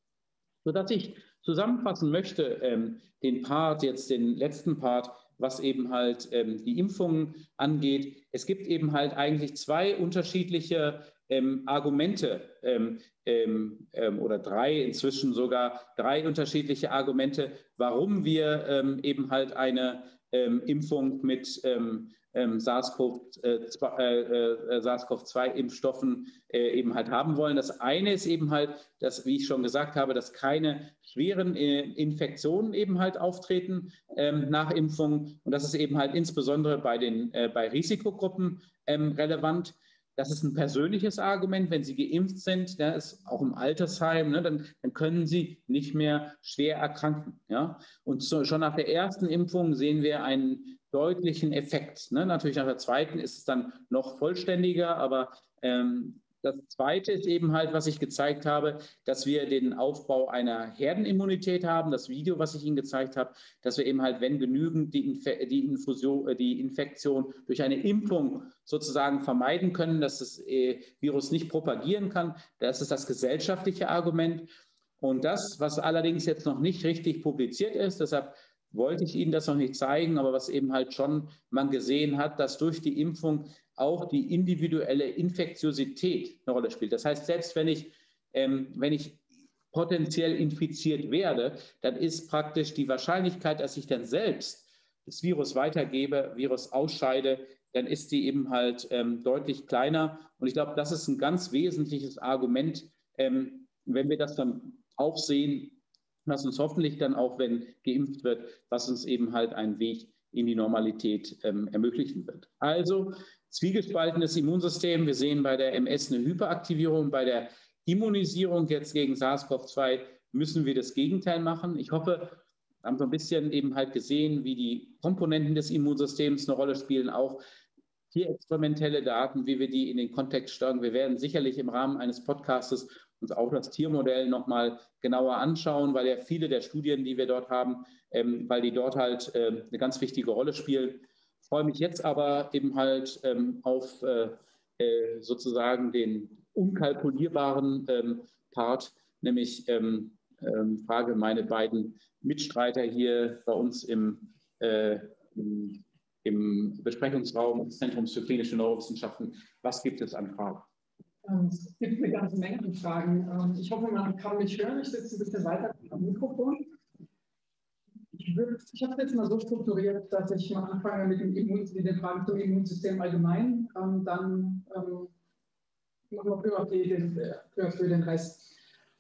Sodass ich zusammenfassen möchte, ähm, den Part, jetzt den letzten Part, was eben halt ähm, die Impfungen angeht. Es gibt eben halt eigentlich zwei unterschiedliche ähm, Argumente ähm, ähm, ähm oder drei, inzwischen sogar drei unterschiedliche Argumente, warum wir ähm, eben halt eine Impfung mit ähm, SARS-CoV-2-Impfstoffen äh, äh, äh, eben halt haben wollen. Das eine ist eben halt, dass, wie ich schon gesagt habe, dass keine schweren Infektionen eben halt auftreten ähm, nach Impfung. Und das ist eben halt insbesondere bei den bei Risikogruppen ähm, relevant. Das ist ein persönliches Argument. Wenn Sie geimpft sind, ja, ist auch im Altersheim, ne, dann, dann, können Sie nicht mehr schwer erkranken. Ja? Und so, schon nach der ersten Impfung sehen wir einen deutlichen Effekt. Ne? Natürlich nach der zweiten ist es dann noch vollständiger, aber ähm, das Zweite ist eben halt, was ich gezeigt habe, dass wir den Aufbau einer Herdenimmunität haben. Das Video, was ich Ihnen gezeigt habe, dass wir eben halt, wenn genügend die, Inf die, Infusion, äh, die Infektion durch eine Impfung sozusagen vermeiden können, dass das äh, Virus nicht propagieren kann. Das ist das gesellschaftliche Argument. Und das, was allerdings jetzt noch nicht richtig publiziert ist, deshalb wollte ich Ihnen das noch nicht zeigen, aber was eben halt schon man gesehen hat, dass durch die Impfung auch die individuelle Infektiosität eine Rolle spielt. Das heißt, selbst wenn ich, ähm, wenn ich potenziell infiziert werde, dann ist praktisch die Wahrscheinlichkeit, dass ich dann selbst das Virus weitergebe, Virus ausscheide, dann ist die eben halt ähm, deutlich kleiner. Und ich glaube, das ist ein ganz wesentliches Argument, ähm, wenn wir das dann auch sehen, was uns hoffentlich dann auch, wenn geimpft wird, was uns eben halt einen Weg in die Normalität ähm, ermöglichen wird. Also zwiegespaltenes Immunsystem. Wir sehen bei der MS eine Hyperaktivierung. Bei der Immunisierung jetzt gegen SARS-CoV-2 müssen wir das Gegenteil machen. Ich hoffe, wir haben so ein bisschen eben halt gesehen, wie die Komponenten des Immunsystems eine Rolle spielen, auch hier experimentelle Daten, wie wir die in den Kontext steuern. Wir werden sicherlich im Rahmen eines Podcastes uns auch das Tiermodell nochmal genauer anschauen, weil ja viele der Studien, die wir dort haben, ähm, weil die dort halt äh, eine ganz wichtige Rolle spielen. Freue mich jetzt aber eben halt ähm, auf äh, äh, sozusagen den unkalkulierbaren ähm, Part, nämlich ähm, ähm, frage meine beiden Mitstreiter hier bei uns im, äh, im, im Besprechungsraum des Zentrums für klinische Neurowissenschaften, was gibt es an Fragen? Ähm, es gibt eine ganze Menge an Fragen. Ähm, ich hoffe, man kann mich hören. Ich sitze ein bisschen weiter am Mikrofon. Ich, habe es jetzt mal so strukturiert, dass ich mal anfange mit, dem Immun, mit den Fragen zum Immunsystem allgemein, ähm, dann ähm, wir für den, für den Rest.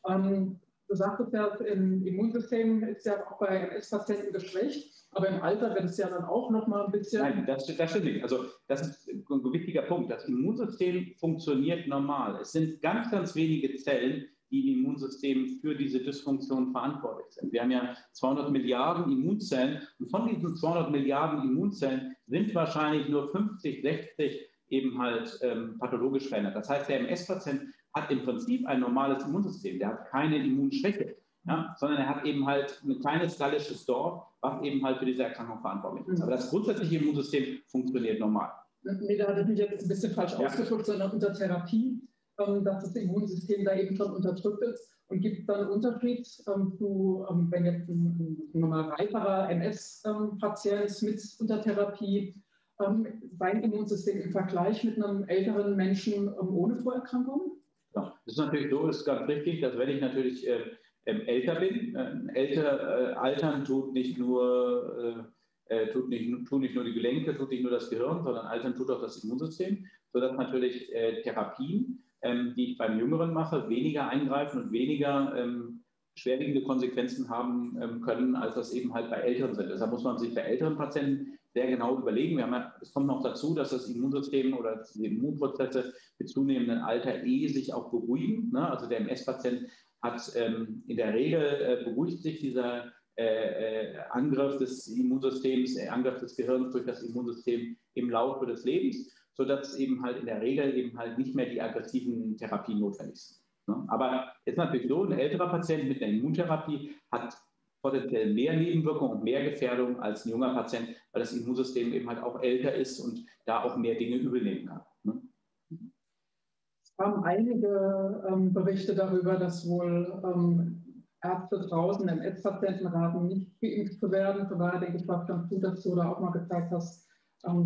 Ähm, du sagtest ja, im Immunsystem ist ja auch bei MS-Patienten geschwächt. Aber im Alter wird es ja dann auch noch mal ein bisschen. Nein, das, das stimmt nicht. Also, das ist ein wichtiger Punkt. Das Immunsystem funktioniert normal. Es sind ganz, ganz wenige Zellen, die im Immunsystem für diese Dysfunktion verantwortlich sind. Wir haben ja 200 Milliarden Immunzellen und von diesen 200 Milliarden Immunzellen sind wahrscheinlich nur 50, 60 eben halt ähm, pathologisch verändert. Das heißt, der MS-Patient hat im Prinzip ein normales Immunsystem, der hat keine Immunschwäche, ja, sondern er hat eben halt ein kleines gallisches Dorf, was eben halt für diese Erkrankung verantwortlich ist. Aber das grundsätzliche Immunsystem funktioniert normal. Nee, da hatte ich mich jetzt ein bisschen falsch ja. ausgedrückt, sondern unter Therapie dass das Immunsystem da eben schon unterdrückt ist. Und gibt es dann einen Unterschied ähm, zu, ähm, wenn jetzt ein, ein normal reiferer MS-Patient mit Untertherapie sein Immunsystem im Vergleich mit einem älteren Menschen ohne Vorerkrankung? Ja, das ist natürlich so, ist ganz richtig, dass wenn ich natürlich äh, älter bin, äh, älter, äh, altern tut nicht nur äh, tut, nicht, tut nicht nur die Gelenke, tut nicht nur das Gehirn, sondern altern tut auch das Immunsystem, sodass natürlich äh, Therapien ähm, die ich beim Jüngeren mache, weniger eingreifen und weniger ähm, schwerwiegende Konsequenzen haben ähm, können, als das eben halt bei Älteren sind. Deshalb muss man sich bei älteren Patienten sehr genau überlegen. Wir haben ja, es kommt noch dazu, dass das Immunsystem oder die Immunprozesse mit zunehmendem Alter eh sich auch beruhigen. Ne? Also der MS-Patient hat ähm, in der Regel äh, beruhigt sich dieser äh, äh, Angriff des Immunsystems, äh, Angriff des Gehirns durch das Immunsystem im Laufe des Lebens sodass eben halt in der Regel eben halt nicht mehr die aggressiven Therapien notwendig sind. Ne? Aber jetzt natürlich so, ein älterer Patient mit einer Immuntherapie hat potenziell mehr Nebenwirkungen und mehr Gefährdung als ein junger Patient, weil das Immunsystem eben halt auch älter ist und da auch mehr Dinge übelnehmen kann. Ne? Es kamen einige ähm, Berichte darüber, dass wohl ähm, Ärzte draußen MS-Patienten raten, nicht geimpft zu werden. Von daher denke ich, was ganz gut, dass du da auch mal gezeigt hast,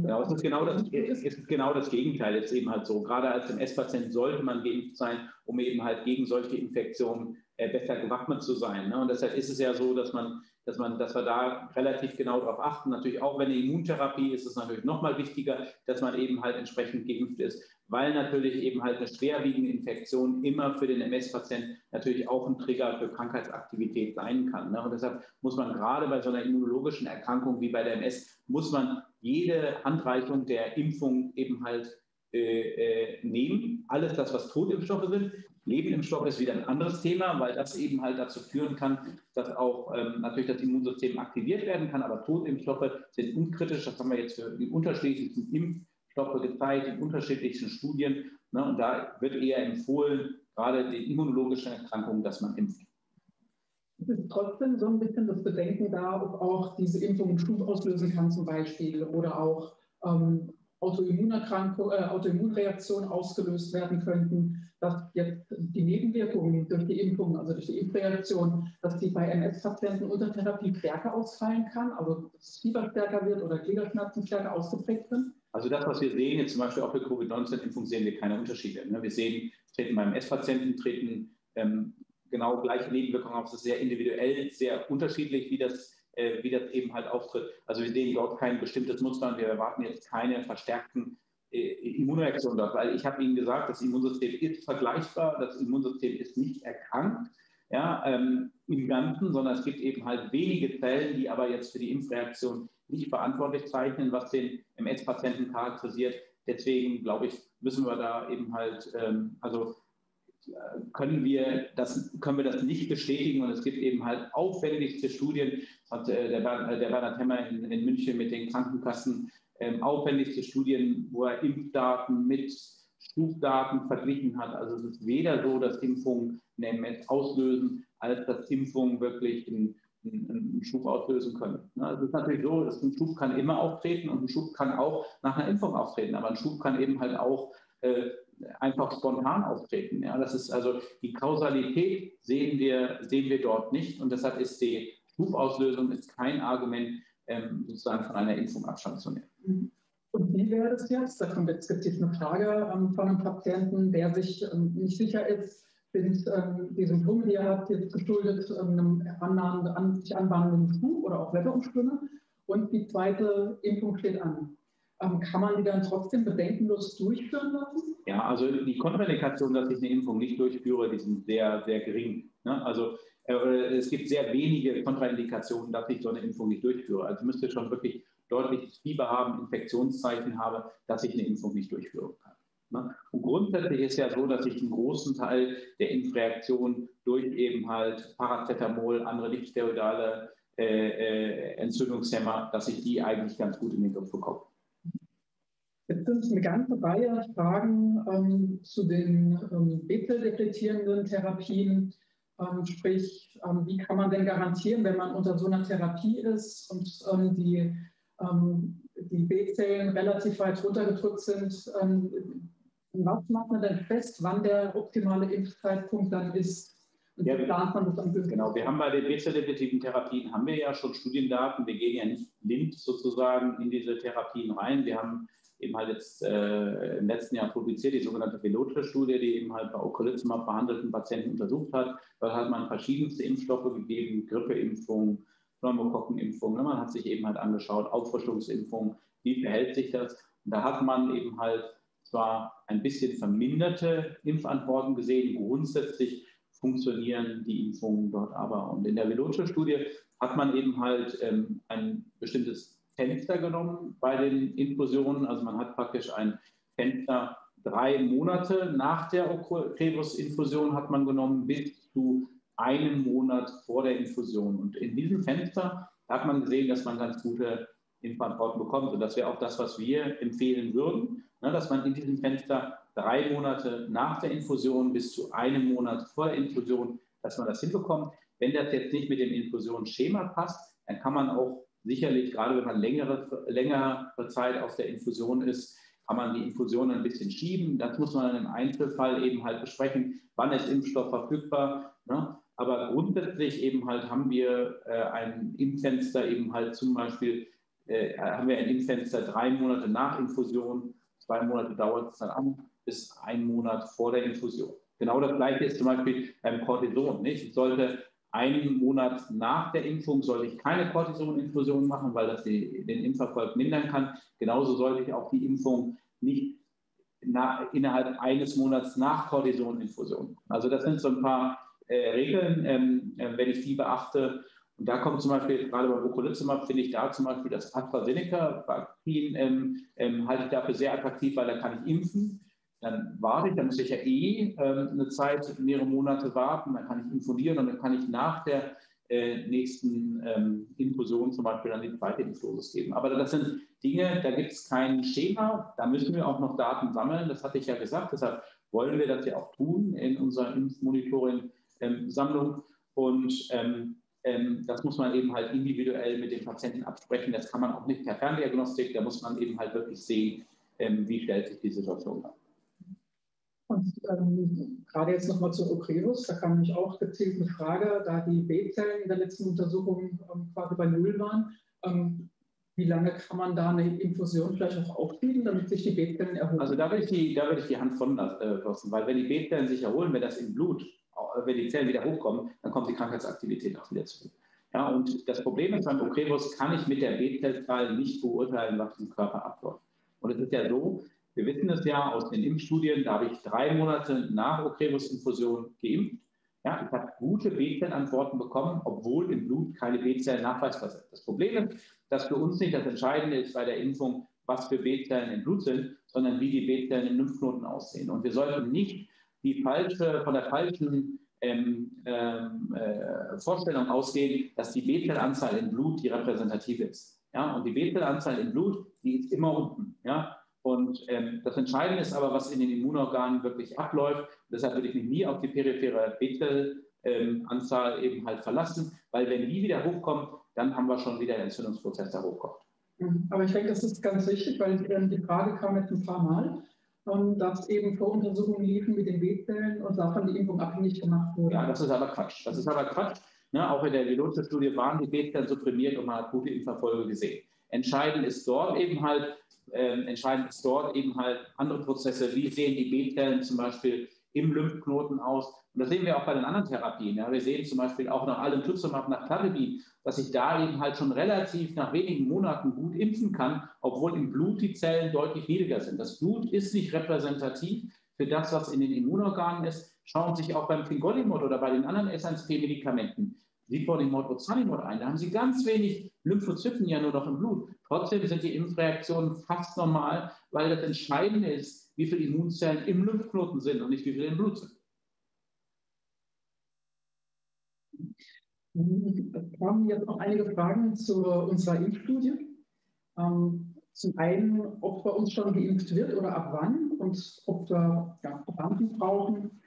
ja, es ist genau das, es ist genau das Gegenteil jetzt eben halt so. Gerade als MS-Patient sollte man geimpft sein, um eben halt gegen solche Infektionen äh, besser gewappnet zu sein. Ne? Und deshalb ist es ja so, dass man, dass man, dass wir da relativ genau darauf achten. Natürlich auch wenn eine Immuntherapie ist es natürlich nochmal wichtiger, dass man eben halt entsprechend geimpft ist, weil natürlich eben halt eine schwerwiegende Infektion immer für den MS-Patienten natürlich auch ein Trigger für Krankheitsaktivität sein kann. Ne? Und deshalb muss man gerade bei so einer immunologischen Erkrankung wie bei der MS, muss man jede Handreichung der Impfung eben halt äh, äh, nehmen. Alles das, was Totimpfstoffe sind. Lebenimpfstoffe ist wieder ein anderes Thema, weil das eben halt dazu führen kann, dass auch ähm, natürlich das Immunsystem aktiviert werden kann. Aber Totimpfstoffe sind unkritisch. Das haben wir jetzt für die unterschiedlichsten Impfstoffe gezeigt, in unterschiedlichsten Studien. Ne? Und da wird eher empfohlen, gerade die immunologischen Erkrankungen, dass man impft. Es ist trotzdem so ein bisschen das Bedenken da, ob auch diese Impfung einen Schub auslösen kann zum Beispiel oder auch ähm, Autoimmunerkrankung, äh, Autoimmunreaktionen ausgelöst werden könnten, dass jetzt die Nebenwirkungen durch die Impfung, also durch die Impfreaktion, dass die bei MS-Patienten unter Therapie stärker ausfallen kann, also dass das Fieber stärker wird oder Gliederschmerzen stärker ausgeprägt sind? Also das, was wir sehen, jetzt zum Beispiel auch bei Covid-19-Impfung, sehen wir keine Unterschiede. Ne? Wir sehen, treten beim MS-Patienten, treten ähm, genau gleiche Nebenwirkungen auf. Es ist sehr individuell, sehr unterschiedlich, wie das, äh, wie das eben halt auftritt. Also wir sehen dort kein bestimmtes Muster und wir erwarten jetzt keine verstärkten äh, Immunreaktionen dort, weil ich habe Ihnen gesagt, das Immunsystem ist vergleichbar, das Immunsystem ist nicht erkrankt ja, ähm, im Ganzen, sondern es gibt eben halt wenige Zellen, die aber jetzt für die Impfreaktion nicht verantwortlich zeichnen, was den MS-Patienten charakterisiert. Deswegen glaube ich, müssen wir da eben halt, ähm, also können wir das, können wir das nicht bestätigen. Und es gibt eben halt aufwendigste Studien, hat äh, der, der Bernhard Hemmer in, in, München mit den Krankenkassen, ähm, aufwendigste Studien, wo er Impfdaten mit Stufdaten verglichen hat. Also es ist weder so, dass Impfungen eine MS auslösen, als dass Impfungen wirklich einen, einen Schub auslösen können. Also es ist natürlich so, dass ein Schub kann immer auftreten und ein Schub kann auch nach einer Impfung auftreten. Aber ein Schub kann eben halt auch äh, einfach spontan auftreten. Ja, das ist also die Kausalität sehen wir, sehen wir dort nicht und deshalb ist die Schubauslösung ist kein Argument, ähm, sozusagen von einer Impfung Abstand zu nehmen. Mhm. Und wie wäre das jetzt? Da kommt jetzt, gibt jetzt eine Frage ähm, von einem Patienten, der sich ähm, nicht sicher ist, Sind ähm, die Symptome, die ihr habt, jetzt geschuldet ähm, einem an, sich anbahnenden Flu oder auch Wetterumschwünge? Und die zweite Impfung steht an. Ähm, kann man die dann trotzdem bedenkenlos durchführen lassen? Ja, also die Kontraindikationen, dass ich eine Impfung nicht durchführe, die sind sehr, sehr gering. Ne? Also äh, es gibt sehr wenige Kontraindikationen, dass ich so eine Impfung nicht durchführe. Also müsste schon wirklich deutliches Fieber haben, Infektionszeichen habe, dass ich eine Impfung nicht durchführen kann. Ne? Und grundsätzlich ist ja so, dass ich einen großen Teil der Impfreaktion durch eben halt Paracetamol, andere nichtsteroidale äh, äh, Entzündungshemmer, dass ich die eigentlich ganz gut in den Griff bekomme. Jetzt sind eine ganze Reihe Fragen ähm, zu den ähm, B-Zell-depletierenden Therapien. Ähm, sprich, ähm, wie kann man denn garantieren, wenn man unter so einer Therapie ist und ähm, die, ähm, die B-Zellen relativ weit runtergedrückt sind, was macht man denn fest, wann der optimale Impfzeitpunkt dann ist? Und ja, plant man das am Genau, wir haben bei den B-Zell-depletierten Therapien haben wir ja schon Studiendaten. Wir gehen ja nicht blind sozusagen in diese Therapien rein. Wir haben eben halt jetzt äh, im letzten Jahr publiziert, die sogenannte Velotre-Studie, die eben halt bei Ocrelizumab behandelten Patienten untersucht hat. Dort hat man verschiedenste Impfstoffe gegeben, Grippeimpfung, Pneumokokkenimpfung. Ne? Man hat sich eben halt angeschaut, Auffrischungsimpfung, wie verhält sich das? Und da hat man eben halt zwar ein bisschen verminderte Impfantworten gesehen, grundsätzlich funktionieren die Impfungen dort aber. Und in der Veloce-Studie hat man eben halt ähm, ein bestimmtes Fenster genommen bei den Infusionen. Also man hat praktisch ein Fenster drei Monate nach der Ocrevus-Infusion hat man genommen bis zu einem Monat vor der Infusion. Und in diesem Fenster hat man gesehen, dass man ganz gute Impfantworten bekommt. Und das wäre auch das, was wir empfehlen würden ne, dass man in diesem Fenster drei Monate nach der Infusion bis zu einem Monat vor der Infusion, dass man das hinbekommt. Wenn das jetzt nicht mit dem Infusionsschema passt, dann kann man auch sicherlich, gerade wenn man längere, längere Zeit auf der Infusion ist, kann man die Infusion ein bisschen schieben. Das muss man im Einzelfall eben halt besprechen, wann ist Impfstoff verfügbar. Ne? Aber grundsätzlich eben halt haben wir äh, ein Impffenster eben halt zum Beispiel, äh, haben wir ein Impffenster drei Monate nach Infusion zwei Monate dauert es dann an, bis ein Monat vor der Infusion. Genau das gleiche ist zum Beispiel beim Cortison. Nicht? Ich sollte einen Monat nach der Impfung sollte ich keine Cortisoninfusion machen, weil das die, den Impferfolg mindern kann. Genauso sollte ich auch die Impfung nicht nach, innerhalb eines Monats nach Cortisoninfusion. Also das sind so ein paar äh, Regeln, ähm, äh, wenn ich die beachte. Und da kommt zum Beispiel, gerade bei Vokolizumab finde ich da zum Beispiel das AstraZeneca-Vakzin, ähm, ähm, halte ich dafür sehr attraktiv, weil da kann ich impfen. Dann warte ich, dann muss ich ja eh ähm, eine Zeit, mehrere Monate warten, dann kann ich infusieren und dann kann ich nach der äh, nächsten ähm, Infusion zum Beispiel dann die zweite Impfdosis geben. Aber das sind Dinge, da gibt es kein Schema, da müssen wir auch noch Daten sammeln, das hatte ich ja gesagt, deshalb wollen wir das ja auch tun in unserer Impfmonitoring-Sammlung. Ähm, und ähm, ähm, das muss man eben halt individuell mit dem Patienten absprechen. Das kann man auch nicht per Ferndiagnostik. Da muss man eben halt wirklich sehen, ähm, wie stellt sich die Situation dar. Und ähm, gerade jetzt nochmal zu Ocrevus, da kam nämlich auch gezielt eine Frage, da die B-Zellen in der letzten Untersuchung ähm, quasi bei Null waren. Ähm, wie lange kann man da eine Infusion vielleicht auch aufschieben, damit sich die B-Zellen erholen? Also da würde ich die, ich die Hand von lassen, weil wenn die B-Zellen sich erholen, wenn das im Blut wenn die Zellen wieder hochkommen, dann kommt die Krankheitsaktivität auch wieder zurück. Ja, und das Problem ist beim Ocrevus kann ich mit der B-Zellzahl nicht beurteilen, was im Körper abläuft. Und es ist ja so, wir wissen es ja aus den Impfstudien, da habe ich drei Monate nach Ocrevus-Infusion geimpft. Ja, ich habe gute B-Zellantworten bekommen, obwohl im Blut keine B-Zellen nachweisbar sind. Das Problem ist, dass für uns nicht das Entscheidende ist bei der Impfung, was für B-Zellen im Blut sind, sondern wie die B-Zellen in Lymphknoten aussehen. Und wir sollten nicht die falsche, von der falschen ähm, ähm, äh, Vorstellung ausgehen, dass die B-Zellanzahl im Blut die repräsentative ist. Ja? Und die B-Zellanzahl im Blut, die ist immer unten. Ja? Und ähm, das Entscheidende ist aber, was in den Immunorganen wirklich abläuft. Und deshalb würde ich mich nie auf die periphere B-Zellanzahl eben halt verlassen, weil wenn die wieder hochkommt, dann haben wir schon wieder den Entzündungsprozess, der hochkommt. Mhm. Aber ich denke, das ist ganz wichtig, weil die Frage kam jetzt ein paar Mal dass eben Voruntersuchungen liefen mit den B-Zellen und davon die Impfung abhängig gemacht wurde. Ja, das ist aber Quatsch. Das ist aber Quatsch. Ne, auch in der Veloce-Studie waren die B-Zellen supprimiert und man hat gute Impferfolge gesehen. Entscheidend ist dort eben halt, äh, entscheidend ist dort eben halt andere Prozesse. Wie sehen die B-Zellen zum Beispiel im Lymphknoten aus. Und das sehen wir auch bei den anderen Therapien. Ja. Wir sehen zum Beispiel auch nach allem Tuxumab, nach Cladribin, dass ich da eben halt schon relativ nach wenigen Monaten gut impfen kann, obwohl im Blut die Zellen deutlich niedriger sind. Das Blut ist nicht repräsentativ für das, was in den Immunorganen ist. Schauen Sie sich auch beim Fingolimod oder bei den anderen SNP-Medikamenten Liponimod, Ozanimod ein. Da haben Sie ganz wenig Lymphozyten ja nur noch im Blut. Trotzdem sind die Impfreaktionen fast normal, weil das Entscheidende ist, wie viele Immunzellen im Lymphknoten sind und nicht wie viele im Blut sind. Es kamen jetzt noch einige Fragen zu unserer Impfstudie. Ähm, zum einen, ob bei uns schon geimpft wird oder ab wann und ob wir ja, Probanden brauchen.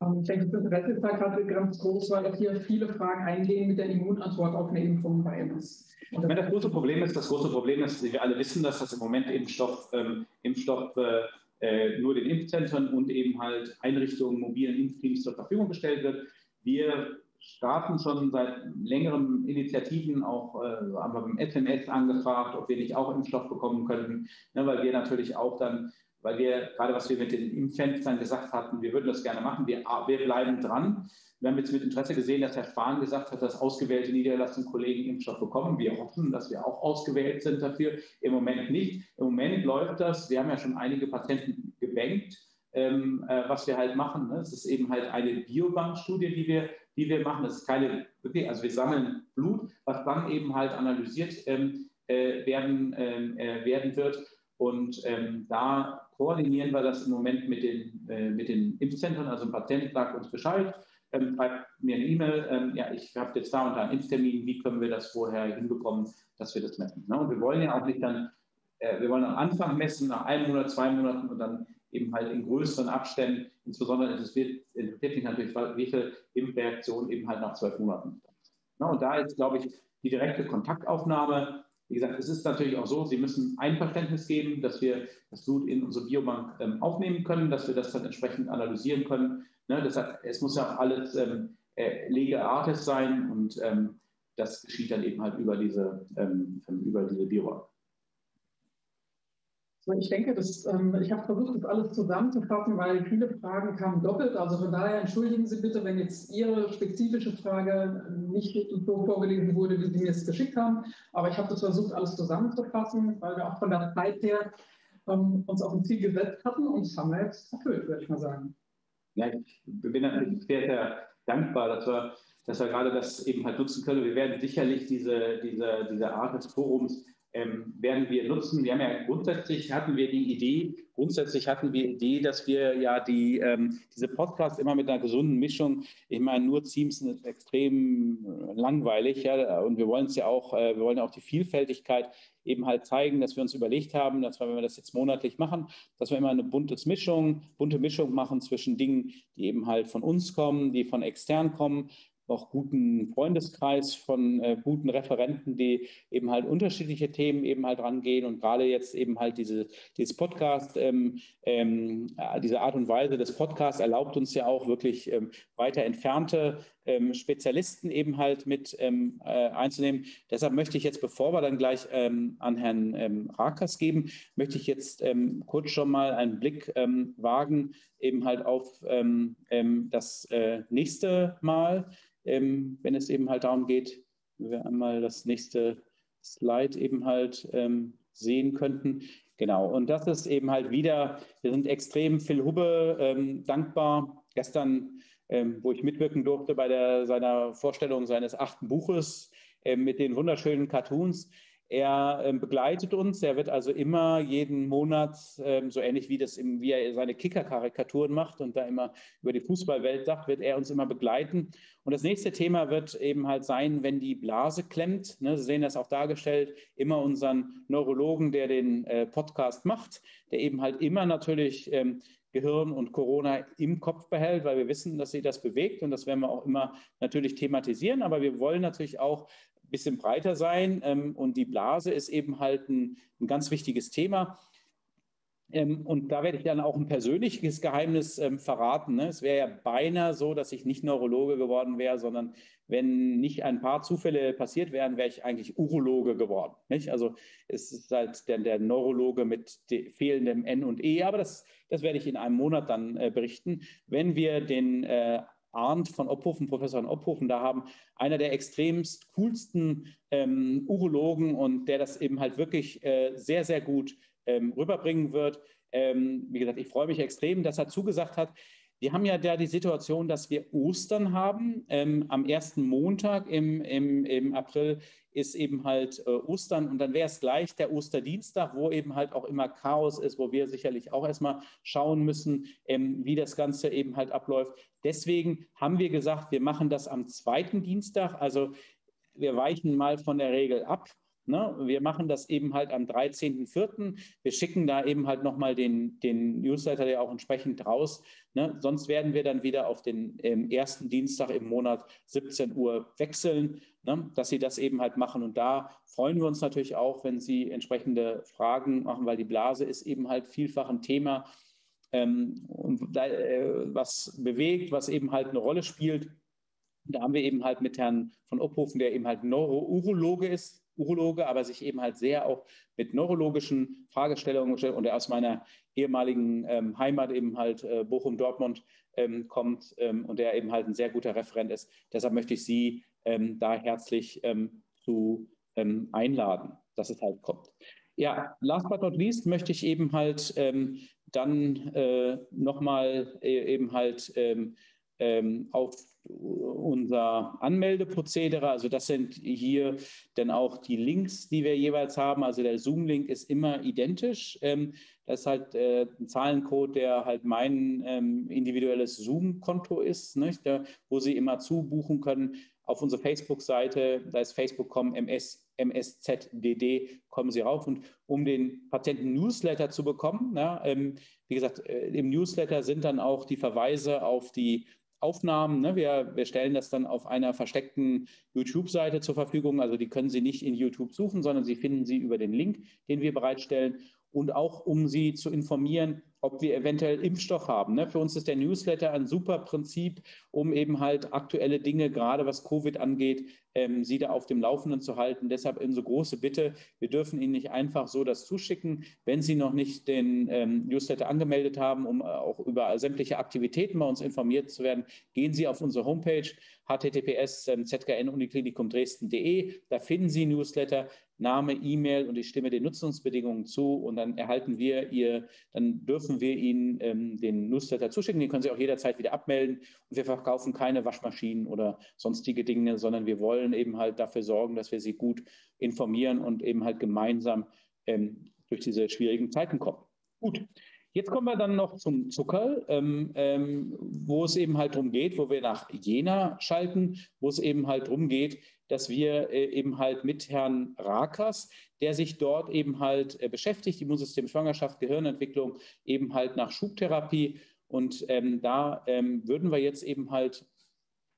Ähm, ich denke, das Interesse ist gerade ganz groß, weil auch hier viele Fragen eingehen mit der Immunantwort auf eine Impfung bei uns. Und das große Problem ist, das große Problem ist, wir alle wissen, dass das im Moment Impfstoff, ähm, Impfstoff äh, äh, nur den Impfzentren und eben halt Einrichtungen, mobilen Impfteams zur Verfügung gestellt wird. Wir starten schon seit längerem Initiativen, auch äh, haben wir beim SMS angefragt, ob wir nicht auch Impfstoff bekommen könnten, ne, weil wir natürlich auch dann, weil wir gerade was wir mit den Impffenstern gesagt hatten, wir würden das gerne machen, wir, wir bleiben dran. Wir haben jetzt mit Interesse gesehen, dass Herr Spahn gesagt hat, dass ausgewählte Niederlassungskollegen Impfstoff bekommen. Wir hoffen, dass wir auch ausgewählt sind dafür. Im Moment nicht. Im Moment läuft das. Wir haben ja schon einige Patienten gebankt, ähm, äh, was wir halt machen. Ne? Es ist eben halt eine Biobankstudie, die wir die wir machen. Das ist keine, also wir sammeln Blut, was dann eben halt analysiert ähm, äh, werden, ähm, äh, werden wird. Und ähm, da koordinieren wir das im Moment mit den, äh, mit den Impfzentren. Also ein Patient sagt uns Bescheid, ähm, schreibt mir eine E-Mail, ähm, ja, ich habe jetzt da und da einen Impftermin, wie können wir das vorher hinbekommen, dass wir das messen. Ne? Und wir wollen ja auch nicht dann, äh, wir wollen am Anfang messen, nach einem Monat, zwei Monaten und dann eben halt in größeren Abständen. Insbesondere interessiert, interessiert mich natürlich, wie viel Impfreaktion eben halt nach zwölf Monaten. Na, und da ist, glaube ich, die direkte Kontaktaufnahme. Wie gesagt, es ist natürlich auch so, Sie müssen Einverständnis geben, dass wir das Blut in unsere Biobank ähm, aufnehmen können, dass wir das dann entsprechend analysieren können. Ne, deshalb, es muss ja auch alles ähm, äh, lege artis sein und ähm, das geschieht dann eben halt über diese, ähm, über diese Biobank. Ich denke, das, ähm, ich habe versucht, das alles zusammenzufassen, weil viele Fragen kamen doppelt. Also von daher entschuldigen Sie bitte, wenn jetzt Ihre spezifische Frage nicht so vorgelesen wurde, wie Sie mir es geschickt haben. Aber ich habe das versucht, alles zusammenzufassen, weil wir auch von der Zeit her ähm, uns auf ein Ziel gesetzt hatten und das haben wir jetzt erfüllt, würde ich mal sagen. Ja, ich bin natürlich sehr, sehr dankbar, dass wir, dass wir gerade das eben halt nutzen können. Wir werden sicherlich diese, diese, diese Art des Forums ähm, werden wir nutzen. Wir haben ja grundsätzlich hatten wir die Idee, grundsätzlich hatten wir die Idee, dass wir ja die, ähm, diese Podcasts immer mit einer gesunden Mischung, ich meine, nur Teams sind extrem langweilig, ja, und wir wollen es ja auch, äh, wir wollen ja auch die Vielfältigkeit eben halt zeigen, dass wir uns überlegt haben, dass wir, wenn wir das jetzt monatlich machen, dass wir immer eine buntes Mischung, bunte Mischung machen zwischen Dingen, die eben halt von uns kommen, die von extern kommen, auch guten Freundeskreis von äh, guten Referenten, die eben halt unterschiedliche Themen eben halt rangehen und gerade jetzt eben halt diese, dieses Podcast, ähm, ähm, diese Art und Weise des Podcasts erlaubt uns ja auch wirklich ähm, weiter entfernte ähm, Spezialisten eben halt mit ähm, äh, einzunehmen. Deshalb möchte ich jetzt, bevor wir dann gleich ähm, an Herrn ähm, Rakas geben, möchte ich jetzt ähm, kurz schon mal einen Blick ähm, wagen, eben halt auf das äh, nächste Mal ähm, wenn es eben halt darum geht, wenn wir einmal das nächste Slide eben halt ähm, sehen könnten. Genau, und das ist eben halt wieder, wir sind extrem Phil Hubbe ähm, dankbar. Gestern, ähm, wo ich mitwirken durfte bei der, seiner Vorstellung seines achten Buches äh, mit den wunderschönen Cartoons, er ähm, begleitet uns. Er wird also immer jeden Monat, ähm, so ähnlich wie, das im, wie er seine Kicker-Karikaturen macht und da immer über die Fußballwelt sagt, wird er uns immer begleiten. Und das nächste Thema wird eben halt sein, wenn die Blase klemmt. Ne, Sie sehen das auch dargestellt, immer unseren Neurologen, der den äh, Podcast macht, der eben halt immer natürlich ähm, Gehirn und Corona im Kopf behält, weil wir wissen, dass sie das bewegt und das werden wir auch immer natürlich thematisieren. Aber wir wollen natürlich auch bisschen breiter sein. Ähm, und die Blase ist eben halt ein, ein ganz wichtiges Thema. Ähm, und da werde ich dann auch ein persönliches Geheimnis ähm, verraten. Ne? Es wäre ja beinahe so, dass ich nicht Neurologe geworden wäre, sondern wenn nicht ein paar Zufälle passiert wären, wäre ich eigentlich Urologe geworden. Nicht? Also es ist halt der, der Neurologe mit fehlendem N und E, aber das, das werde ich in einem Monat dann äh, berichten. Wenn wir den äh, Arndt von Ophofen, Professor von Ophofen da haben, einer der extremst coolsten ähm, Urologen und der das eben halt wirklich äh, sehr, sehr gut ähm, rüberbringen wird. Ähm, wie gesagt, ich freue mich extrem, dass er zugesagt hat. Wir haben ja da die Situation, dass wir Ostern haben. Ähm, am ersten Montag im, im, im April ist eben halt äh, Ostern und dann wäre es gleich der Osterdienstag, wo eben halt auch immer Chaos ist, wo wir sicherlich auch erstmal schauen müssen, ähm, wie das Ganze eben halt abläuft. Deswegen haben wir gesagt, wir machen das am zweiten Dienstag. Also wir weichen mal von der Regel ab Ne? Wir machen das eben halt am 13.04. Wir schicken da eben halt nochmal den, den Newsletter ja auch entsprechend raus. Ne? Sonst werden wir dann wieder auf den ähm, ersten Dienstag im Monat 17 Uhr wechseln, ne? dass Sie das eben halt machen. Und da freuen wir uns natürlich auch, wenn Sie entsprechende Fragen machen, weil die Blase ist eben halt vielfach ein Thema, ähm, äh, was bewegt, was eben halt eine Rolle spielt. Da haben wir eben halt mit Herrn von Ophofen, der eben halt Neurourologe ist, Urologe, aber sich eben halt sehr auch mit neurologischen Fragestellungen gestellt und er aus meiner ehemaligen ähm, Heimat eben halt äh, Bochum-Dortmund ähm, kommt ähm, und der eben halt ein sehr guter Referent ist. Deshalb möchte ich Sie ähm, da herzlich ähm, zu ähm, einladen, dass es halt kommt. Ja, last but not least möchte ich eben halt dann äh, nochmal äh, eben halt auf unser Anmeldeprozedere. Also das sind hier dann auch die Links, die wir jeweils haben. Also der Zoom-Link ist immer identisch. Ähm, das ist halt äh, ein Zahlencode, der halt mein ähm, individuelles Zoom-Konto ist, nicht? wo Sie immer zubuchen können. Auf unsere Facebook-Seite, da ist facebook.com ms, mszdd, kommen Sie rauf. Und um den Patienten-Newsletter zu bekommen, na, ähm, wie gesagt, äh, im Newsletter sind dann auch die Verweise auf die Aufnahmen. Ne? Wir, wir stellen das dann auf einer versteckten YouTube-Seite zur Verfügung. Also die können Sie nicht in YouTube suchen, sondern Sie finden sie über den Link, den wir bereitstellen. Und auch um Sie zu informieren, ob wir eventuell Impfstoff haben. Ne? Für uns ist der Newsletter ein super Prinzip, um eben halt aktuelle Dinge, gerade was Covid angeht, ähm, Sie da auf dem Laufenden zu halten. Deshalb unsere große Bitte, wir dürfen Ihnen nicht einfach so das zuschicken, wenn Sie noch nicht den ähm, Newsletter angemeldet haben, um äh, auch über sämtliche Aktivitäten bei uns informiert zu werden, gehen Sie auf unsere Homepage https ähm, zknuniklinikum-dresden.de. Da finden Sie Newsletter. Name, E-Mail und ich stimme den Nutzungsbedingungen zu und dann erhalten wir ihr, dann dürfen wir Ihnen ähm, den Newsletter zuschicken. Den können Sie auch jederzeit wieder abmelden und wir verkaufen keine Waschmaschinen oder sonstige Dinge, sondern wir wollen eben halt dafür sorgen, dass wir Sie gut informieren und eben halt gemeinsam ähm, durch diese schwierigen Zeiten kommen. Gut. Jetzt kommen wir dann noch zum Zucker, ähm, ähm, wo es eben halt darum geht, wo wir nach Jena schalten, wo es eben halt darum geht, dass wir äh, eben halt mit Herrn Rakas, der sich dort eben halt äh, beschäftigt, Immunsystem, Schwangerschaft, Gehirnentwicklung, eben halt nach Schubtherapie. Und ähm, da ähm, würden wir jetzt eben halt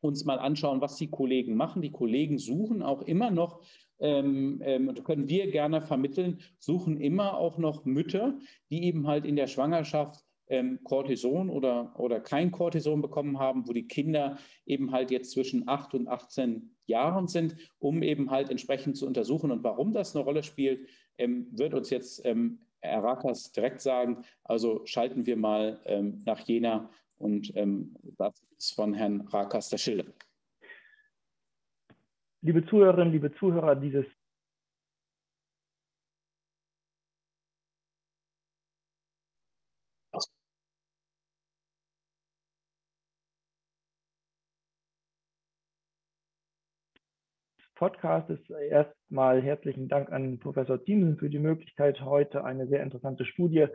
uns mal anschauen, was die Kollegen machen. Die Kollegen suchen auch immer noch, ähm, ähm, und können wir gerne vermitteln, suchen immer auch noch Mütter, die eben halt in der Schwangerschaft ähm, Cortison oder, oder kein Cortison bekommen haben, wo die Kinder eben halt jetzt zwischen 8 und 18 Jahren sind, um eben halt entsprechend zu untersuchen. Und warum das eine Rolle spielt, ähm, wird uns jetzt ähm, Herr Rakas direkt sagen. Also schalten wir mal ähm, nach Jena und ähm, das ist von Herrn Rakas der Schilder. Liebe Zuhörerinnen, liebe Zuhörer dieses Podcastes. Erstmal herzlichen Dank an Professor Thiemsen für die Möglichkeit, heute eine sehr interessante Studie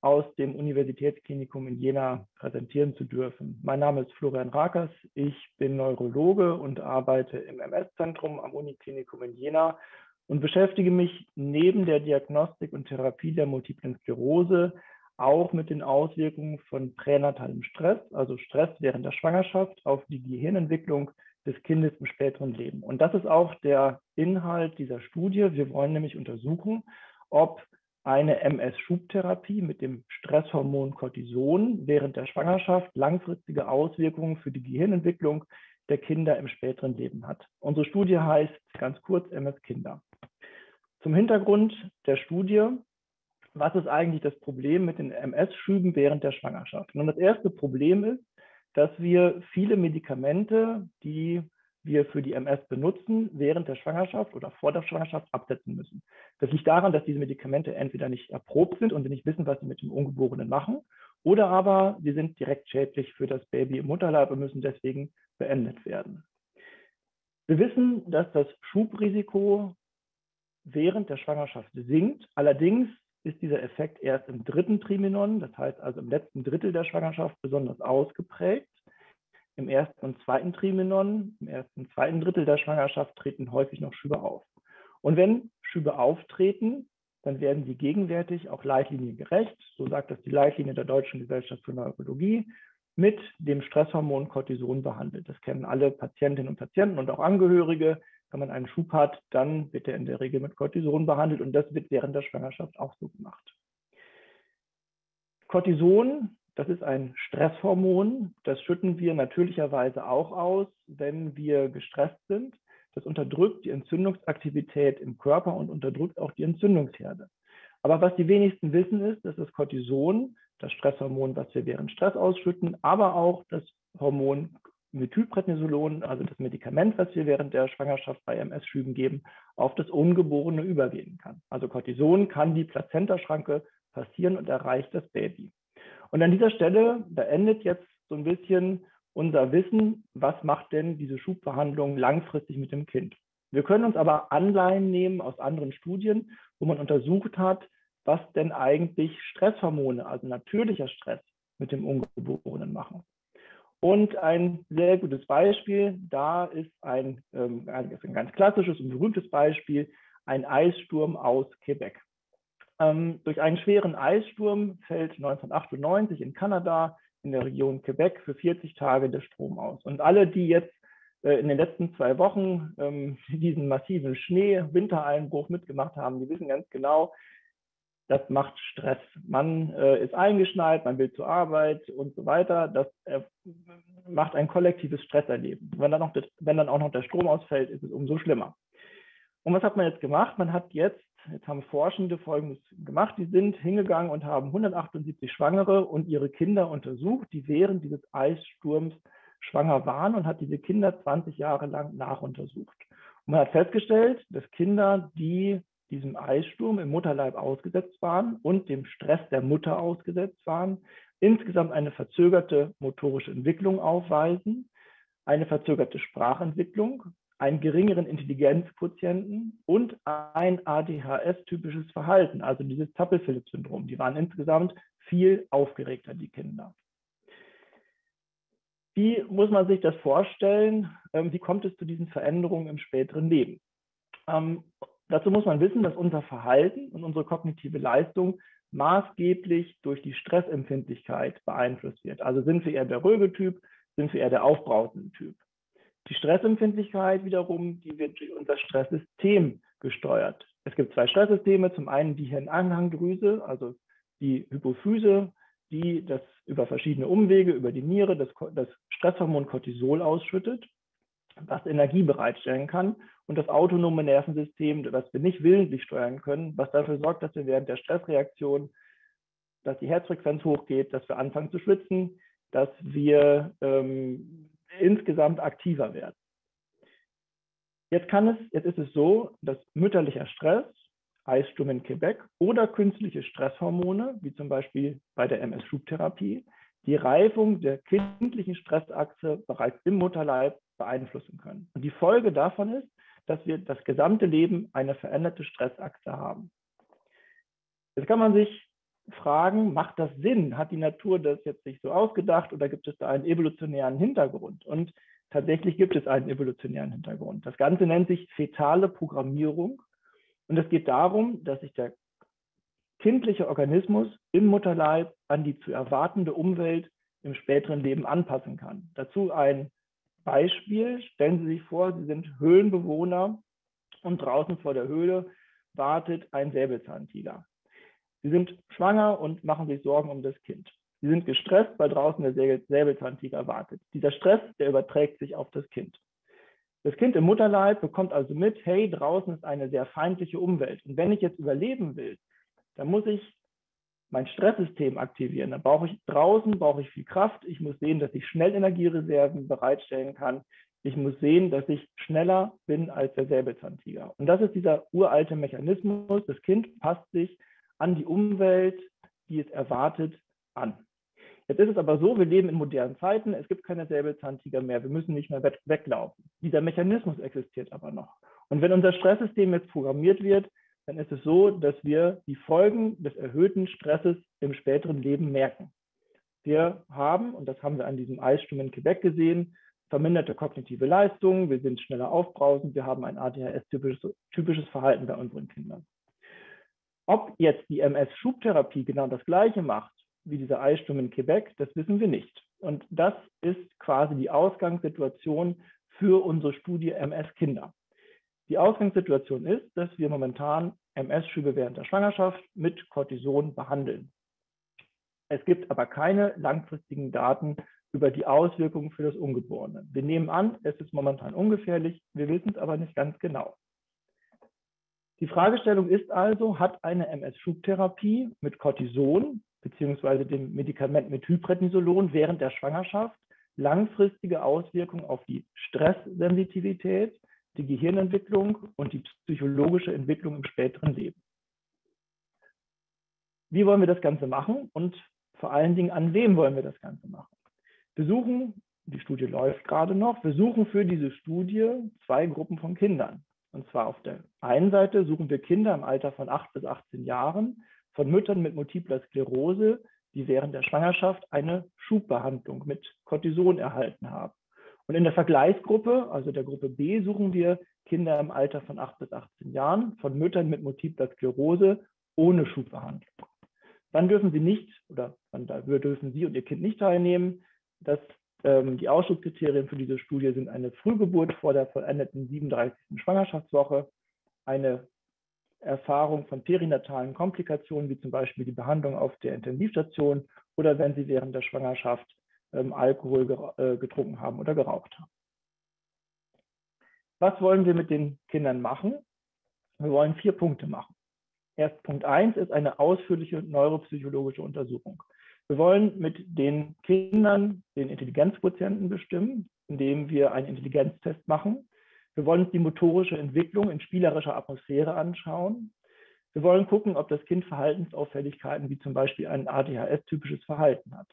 aus dem Universitätsklinikum in Jena präsentieren zu dürfen. Mein Name ist Florian Rakers. Ich bin Neurologe und arbeite im MS-Zentrum am Uniklinikum in Jena und beschäftige mich neben der Diagnostik und Therapie der multiplen Sklerose auch mit den Auswirkungen von pränatalem Stress, also Stress während der Schwangerschaft, auf die Gehirnentwicklung des Kindes im späteren Leben. Und das ist auch der Inhalt dieser Studie. Wir wollen nämlich untersuchen, ob eine MS-Schubtherapie mit dem Stresshormon Cortison während der Schwangerschaft langfristige Auswirkungen für die Gehirnentwicklung der Kinder im späteren Leben hat. Unsere Studie heißt ganz kurz MS Kinder. Zum Hintergrund der Studie, was ist eigentlich das Problem mit den MS-Schüben während der Schwangerschaft? Und das erste Problem ist, dass wir viele Medikamente, die wir für die MS benutzen, während der Schwangerschaft oder vor der Schwangerschaft absetzen müssen. Das liegt daran, dass diese Medikamente entweder nicht erprobt sind und wir nicht wissen, was sie mit dem Ungeborenen machen, oder aber sie sind direkt schädlich für das Baby im Mutterleib und müssen deswegen beendet werden. Wir wissen, dass das Schubrisiko während der Schwangerschaft sinkt. Allerdings ist dieser Effekt erst im dritten Trimenon, das heißt also im letzten Drittel der Schwangerschaft, besonders ausgeprägt. Im ersten und zweiten Trimenon, im ersten und zweiten Drittel der Schwangerschaft treten häufig noch Schübe auf. Und wenn Schübe auftreten, dann werden sie gegenwärtig auch leitliniengerecht, so sagt das die Leitlinie der Deutschen Gesellschaft für Neurologie, mit dem Stresshormon Cortison behandelt. Das kennen alle Patientinnen und Patienten und auch Angehörige. Wenn man einen Schub hat, dann wird er in der Regel mit Cortison behandelt und das wird während der Schwangerschaft auch so gemacht. Cortison, das ist ein Stresshormon. Das schütten wir natürlicherweise auch aus, wenn wir gestresst sind. Das unterdrückt die Entzündungsaktivität im Körper und unterdrückt auch die Entzündungsherde. Aber was die wenigsten wissen ist, dass das Cortison, das Stresshormon, was wir während Stress ausschütten, aber auch das Hormon Methylprednisolon, also das Medikament, was wir während der Schwangerschaft bei MS-Schüben geben, auf das Ungeborene übergehen kann. Also Cortison kann die Plazentaschranke passieren und erreicht das Baby. Und an dieser Stelle, da endet jetzt so ein bisschen unser Wissen, was macht denn diese Schubbehandlung langfristig mit dem Kind. Wir können uns aber Anleihen nehmen aus anderen Studien, wo man untersucht hat, was denn eigentlich Stresshormone, also natürlicher Stress, mit dem Ungeborenen machen. Und ein sehr gutes Beispiel, da ist ein, ähm, ein ganz klassisches und berühmtes Beispiel, ein Eissturm aus Quebec. Ähm, durch einen schweren Eissturm fällt 1998 in Kanada in der Region Quebec für 40 Tage der Strom aus. Und alle, die jetzt äh, in den letzten zwei Wochen ähm, diesen massiven Schnee, Wintereinbruch mitgemacht haben, die wissen ganz genau, das macht Stress. Man äh, ist eingeschneit, man will zur Arbeit und so weiter. Das äh, macht ein kollektives Stresserleben. Wenn dann, noch das, wenn dann auch noch der Strom ausfällt, ist es umso schlimmer. Und was hat man jetzt gemacht? Man hat jetzt, jetzt haben Forschende Folgendes gemacht, die sind hingegangen und haben 178 Schwangere und ihre Kinder untersucht, die während dieses Eissturms schwanger waren und hat diese Kinder 20 Jahre lang nachuntersucht. Und man hat festgestellt, dass Kinder, die diesem Eissturm im Mutterleib ausgesetzt waren und dem Stress der Mutter ausgesetzt waren, insgesamt eine verzögerte motorische Entwicklung aufweisen, eine verzögerte Sprachentwicklung, einen geringeren Intelligenzquotienten und ein ADHS-typisches Verhalten, also dieses Zappel-Philipp-Syndrom. Die waren insgesamt viel aufgeregter, die Kinder. Wie muss man sich das vorstellen? Ähm, wie kommt es zu diesen Veränderungen im späteren Leben? Ähm, Dazu muss man wissen, dass unser Verhalten und unsere kognitive Leistung maßgeblich durch die Stressempfindlichkeit beeinflusst wird. Also sind wir eher der ruhige Typ, sind wir eher der aufbrausende Typ. Die Stressempfindlichkeit wiederum, die wird durch unser Stresssystem gesteuert. Es gibt zwei Stresssysteme, zum einen die Hirnanhangdrüse, also die Hypophyse, die das über verschiedene Umwege, über die Niere, das, das Stresshormon Cortisol ausschüttet was Energie bereitstellen kann und das autonome Nervensystem, das wir nicht willentlich steuern können, was dafür sorgt, dass wir während der Stressreaktion, dass die Herzfrequenz hochgeht, dass wir anfangen zu schwitzen, dass wir ähm, insgesamt aktiver werden. Jetzt kann es, jetzt ist es so, dass mütterlicher Stress, Eissturm in Quebec oder künstliche Stresshormone, wie zum Beispiel bei der MS-Schubtherapie, die Reifung der kindlichen Stressachse bereits im Mutterleib beeinflussen können. Und die Folge davon ist, dass wir das gesamte Leben eine veränderte Stressachse haben. Jetzt kann man sich fragen, macht das Sinn? Hat die Natur das jetzt sich so ausgedacht oder gibt es da einen evolutionären Hintergrund? Und tatsächlich gibt es einen evolutionären Hintergrund. Das Ganze nennt sich fetale Programmierung. Und es geht darum, dass sich der kindliche Organismus im Mutterleib an die zu erwartende Umwelt im späteren Leben anpassen kann. Dazu ein Beispiel, stellen Sie sich vor, Sie sind Höhlenbewohner und draußen vor der Höhle wartet ein Säbelzahntiger. Sie sind schwanger und machen sich Sorgen um das Kind. Sie sind gestresst, weil draußen der Säbelzahntiger wartet. Dieser Stress, der überträgt sich auf das Kind. Das Kind im Mutterleib bekommt also mit, hey, draußen ist eine sehr feindliche Umwelt. Und wenn ich jetzt überleben will, dann muss ich mein Stresssystem aktivieren. Dann brauche ich draußen brauche ich viel Kraft. Ich muss sehen, dass ich schnell Energiereserven bereitstellen kann. Ich muss sehen, dass ich schneller bin als der Säbelzahntiger. Und das ist dieser uralte Mechanismus. Das Kind passt sich an die Umwelt, die es erwartet, an. Jetzt ist es aber so, wir leben in modernen Zeiten, es gibt keine Säbelzahntiger mehr, wir müssen nicht mehr weglaufen. Dieser Mechanismus existiert aber noch. Und wenn unser Stresssystem jetzt programmiert wird, dann ist es so, dass wir die Folgen des erhöhten Stresses im späteren Leben merken. Wir haben, und das haben wir an diesem Eissturm in Quebec gesehen, verminderte kognitive Leistungen, wir sind schneller aufbrausend, wir haben ein ADHS-typisches typisches Verhalten bei unseren Kindern. Ob jetzt die MS-Schubtherapie genau das Gleiche macht wie dieser Eissturm in Quebec, das wissen wir nicht. Und das ist quasi die Ausgangssituation für unsere Studie MS-Kinder. Die Ausgangssituation ist, dass wir momentan MS-Schübe während der Schwangerschaft mit Cortison behandeln. Es gibt aber keine langfristigen Daten über die Auswirkungen für das Ungeborene. Wir nehmen an, es ist momentan ungefährlich, wir wissen es aber nicht ganz genau. Die Fragestellung ist also, hat eine MS-Schubtherapie mit Cortison beziehungsweise dem Medikament mit Hyprednisolon während der Schwangerschaft langfristige Auswirkungen auf die Stresssensitivität, die Gehirnentwicklung und die psychologische Entwicklung im späteren Leben. Wie wollen wir das Ganze machen und vor allen Dingen an wem wollen wir das Ganze machen? Wir suchen, die Studie läuft gerade noch, wir suchen für diese Studie zwei Gruppen von Kindern. Und zwar auf der einen Seite suchen wir Kinder im Alter von 8 bis 18 Jahren, von Müttern mit multipler Sklerose, die während der Schwangerschaft eine Schubbehandlung mit Cortison erhalten haben. Und in der Vergleichsgruppe, also der Gruppe B, suchen wir Kinder im Alter von 8 bis 18 Jahren von Müttern mit multipler Sklerose ohne Schubbehandlung. Dann dürfen Sie nicht oder dann dürfen Sie und Ihr Kind nicht teilnehmen. Das, die Ausschlusskriterien für diese Studie sind eine Frühgeburt vor der vollendeten 37. Schwangerschaftswoche, eine Erfahrung von perinatalen Komplikationen, wie zum Beispiel die Behandlung auf der Intensivstation oder wenn sie während der Schwangerschaft ähm, Alkohol äh, getrunken haben oder geraucht haben. Was wollen wir mit den Kindern machen? Wir wollen vier Punkte machen. Erst Punkt 1 ist eine ausführliche neuropsychologische Untersuchung. Wir wollen mit den Kindern den Intelligenzquotienten bestimmen, indem wir einen Intelligenztest machen. Wir wollen uns die motorische Entwicklung in spielerischer Atmosphäre anschauen. Wir wollen gucken, ob das Kind Verhaltensauffälligkeiten wie zum Beispiel ein ADHS-typisches Verhalten hat.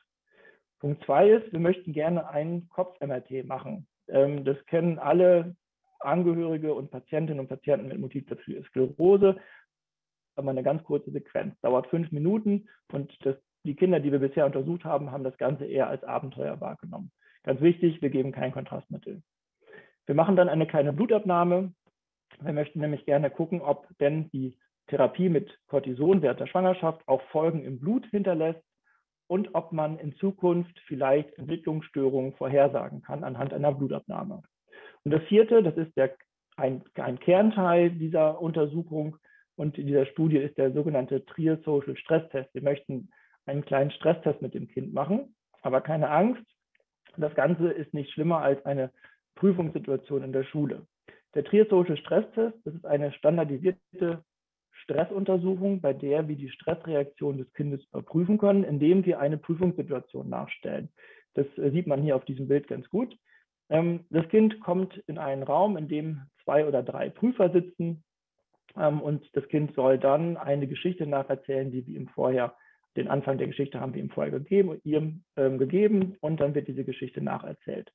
Punkt zwei ist, wir möchten gerne einen Kopf-MRT machen. Ähm, das kennen alle Angehörige und Patientinnen und Patienten mit multipler Sklerose. Aber eine ganz kurze Sequenz, dauert fünf Minuten und das, die Kinder, die wir bisher untersucht haben, haben das Ganze eher als Abenteuer wahrgenommen. Ganz wichtig, wir geben kein Kontrastmittel. Wir machen dann eine kleine Blutabnahme. Wir möchten nämlich gerne gucken, ob denn die Therapie mit Cortison während der Schwangerschaft auch Folgen im Blut hinterlässt und ob man in Zukunft vielleicht Entwicklungsstörungen vorhersagen kann anhand einer Blutabnahme. Und das vierte, das ist der, ein, ein Kernteil dieser Untersuchung und dieser Studie ist der sogenannte Trial Social Stress Test. Wir möchten einen kleinen Stresstest mit dem Kind machen, aber keine Angst. Das Ganze ist nicht schlimmer als eine Prüfungssituation in der Schule. Der Trier-Social Stresstest, das ist eine standardisierte Stressuntersuchung, bei der wir die Stressreaktion des Kindes überprüfen können, indem wir eine Prüfungssituation nachstellen. Das äh, sieht man hier auf diesem Bild ganz gut. Ähm, das Kind kommt in einen Raum, in dem zwei oder drei Prüfer sitzen ähm, und das Kind soll dann eine Geschichte nacherzählen, die wir ihm vorher, den Anfang der Geschichte haben wir ihm vorher gegeben, ihm ähm, gegeben und dann wird diese Geschichte nacherzählt.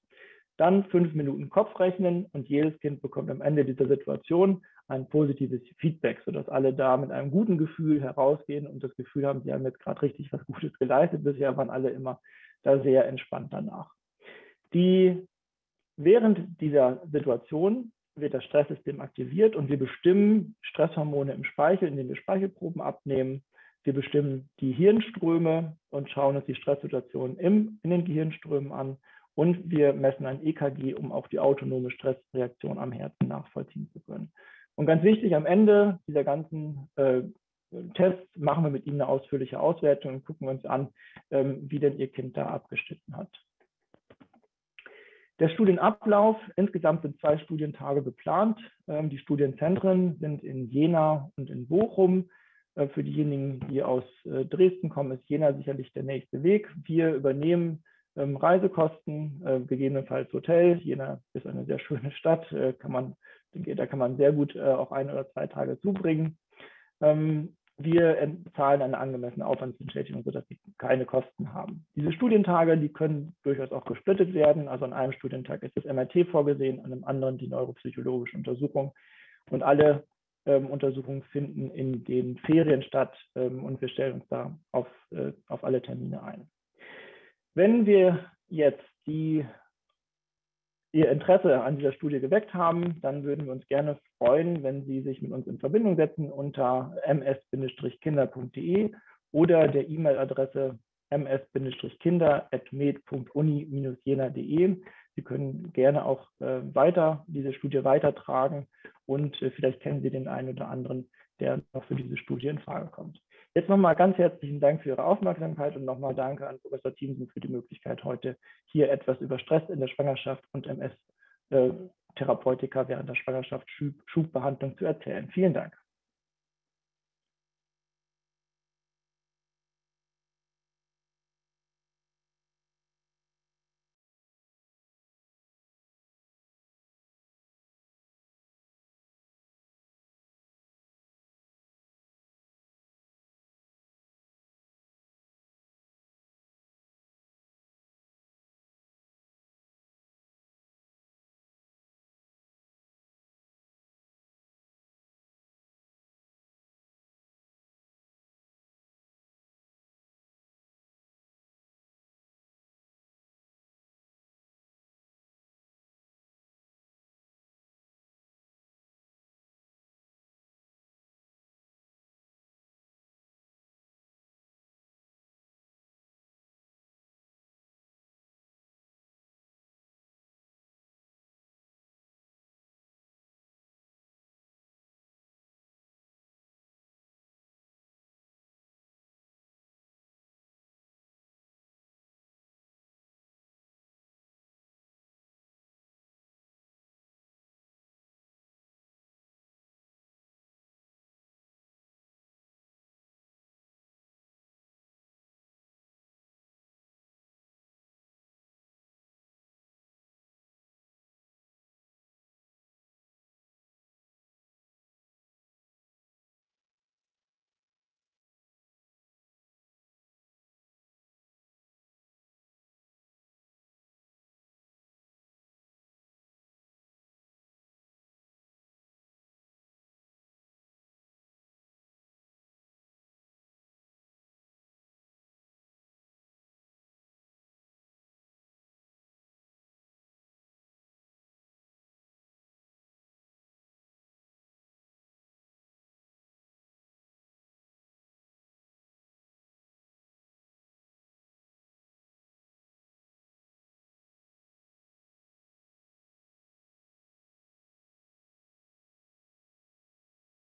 Dann fünf Minuten Kopfrechnen und jedes Kind bekommt am Ende dieser Situation ein positives Feedback, sodass alle da mit einem guten Gefühl herausgehen und das Gefühl haben, sie haben jetzt gerade richtig was Gutes geleistet. Bisher waren alle immer da sehr entspannt danach. Die, während dieser Situation wird das Stresssystem aktiviert und wir bestimmen Stresshormone im Speichel, indem wir Speichelproben abnehmen. Wir bestimmen die Hirnströme und schauen uns die Stresssituation im, in den Gehirnströmen an und wir messen ein EKG, um auch die autonome Stressreaktion am Herzen nachvollziehen zu können. Und ganz wichtig, am Ende dieser ganzen äh, Tests machen wir mit ihnen eine ausführliche Auswertung und gucken uns an, ähm, wie denn ihr Kind da abgeschnitten hat. Der Studienablauf, insgesamt sind zwei Studientage geplant. Ähm, die Studienzentren sind in Jena und in Bochum. Äh, für diejenigen, die aus äh, Dresden kommen, ist Jena sicherlich der nächste Weg. Wir übernehmen ähm, Reisekosten, äh, gegebenenfalls Hotel. Jena ist eine sehr schöne Stadt, kann man, da kann man sehr gut auch ein oder zwei Tage zubringen. Ähm, wir zahlen eine angemessene Aufwandsentschädigung, sodass sie keine Kosten haben. Diese Studientage, die können durchaus auch gesplittet werden. Also an einem Studientag ist das MRT vorgesehen, an einem anderen die neuropsychologische Untersuchung. Und alle ähm, Untersuchungen finden in den Ferien statt ähm, und wir stellen uns da auf, äh, auf alle Termine ein. Wenn wir jetzt die, Ihr Interesse an dieser Studie geweckt haben, dann würden wir uns gerne freuen, wenn Sie sich mit uns in Verbindung setzen unter ms-kinder.de oder der E-Mail-Adresse ms-kinder.med.uni-jena.de. Sie können gerne auch äh, weiter diese Studie weitertragen und äh, vielleicht kennen Sie den einen oder anderen, der noch für diese Studie in Frage kommt. Jetzt nochmal ganz herzlichen Dank für Ihre Aufmerksamkeit und nochmal danke an Professor Thiemsen für die Möglichkeit, heute hier etwas über Stress in der Schwangerschaft und MS-Therapeutika äh, während der Schwangerschaft, Schubbehandlung zu erzählen. Vielen Dank.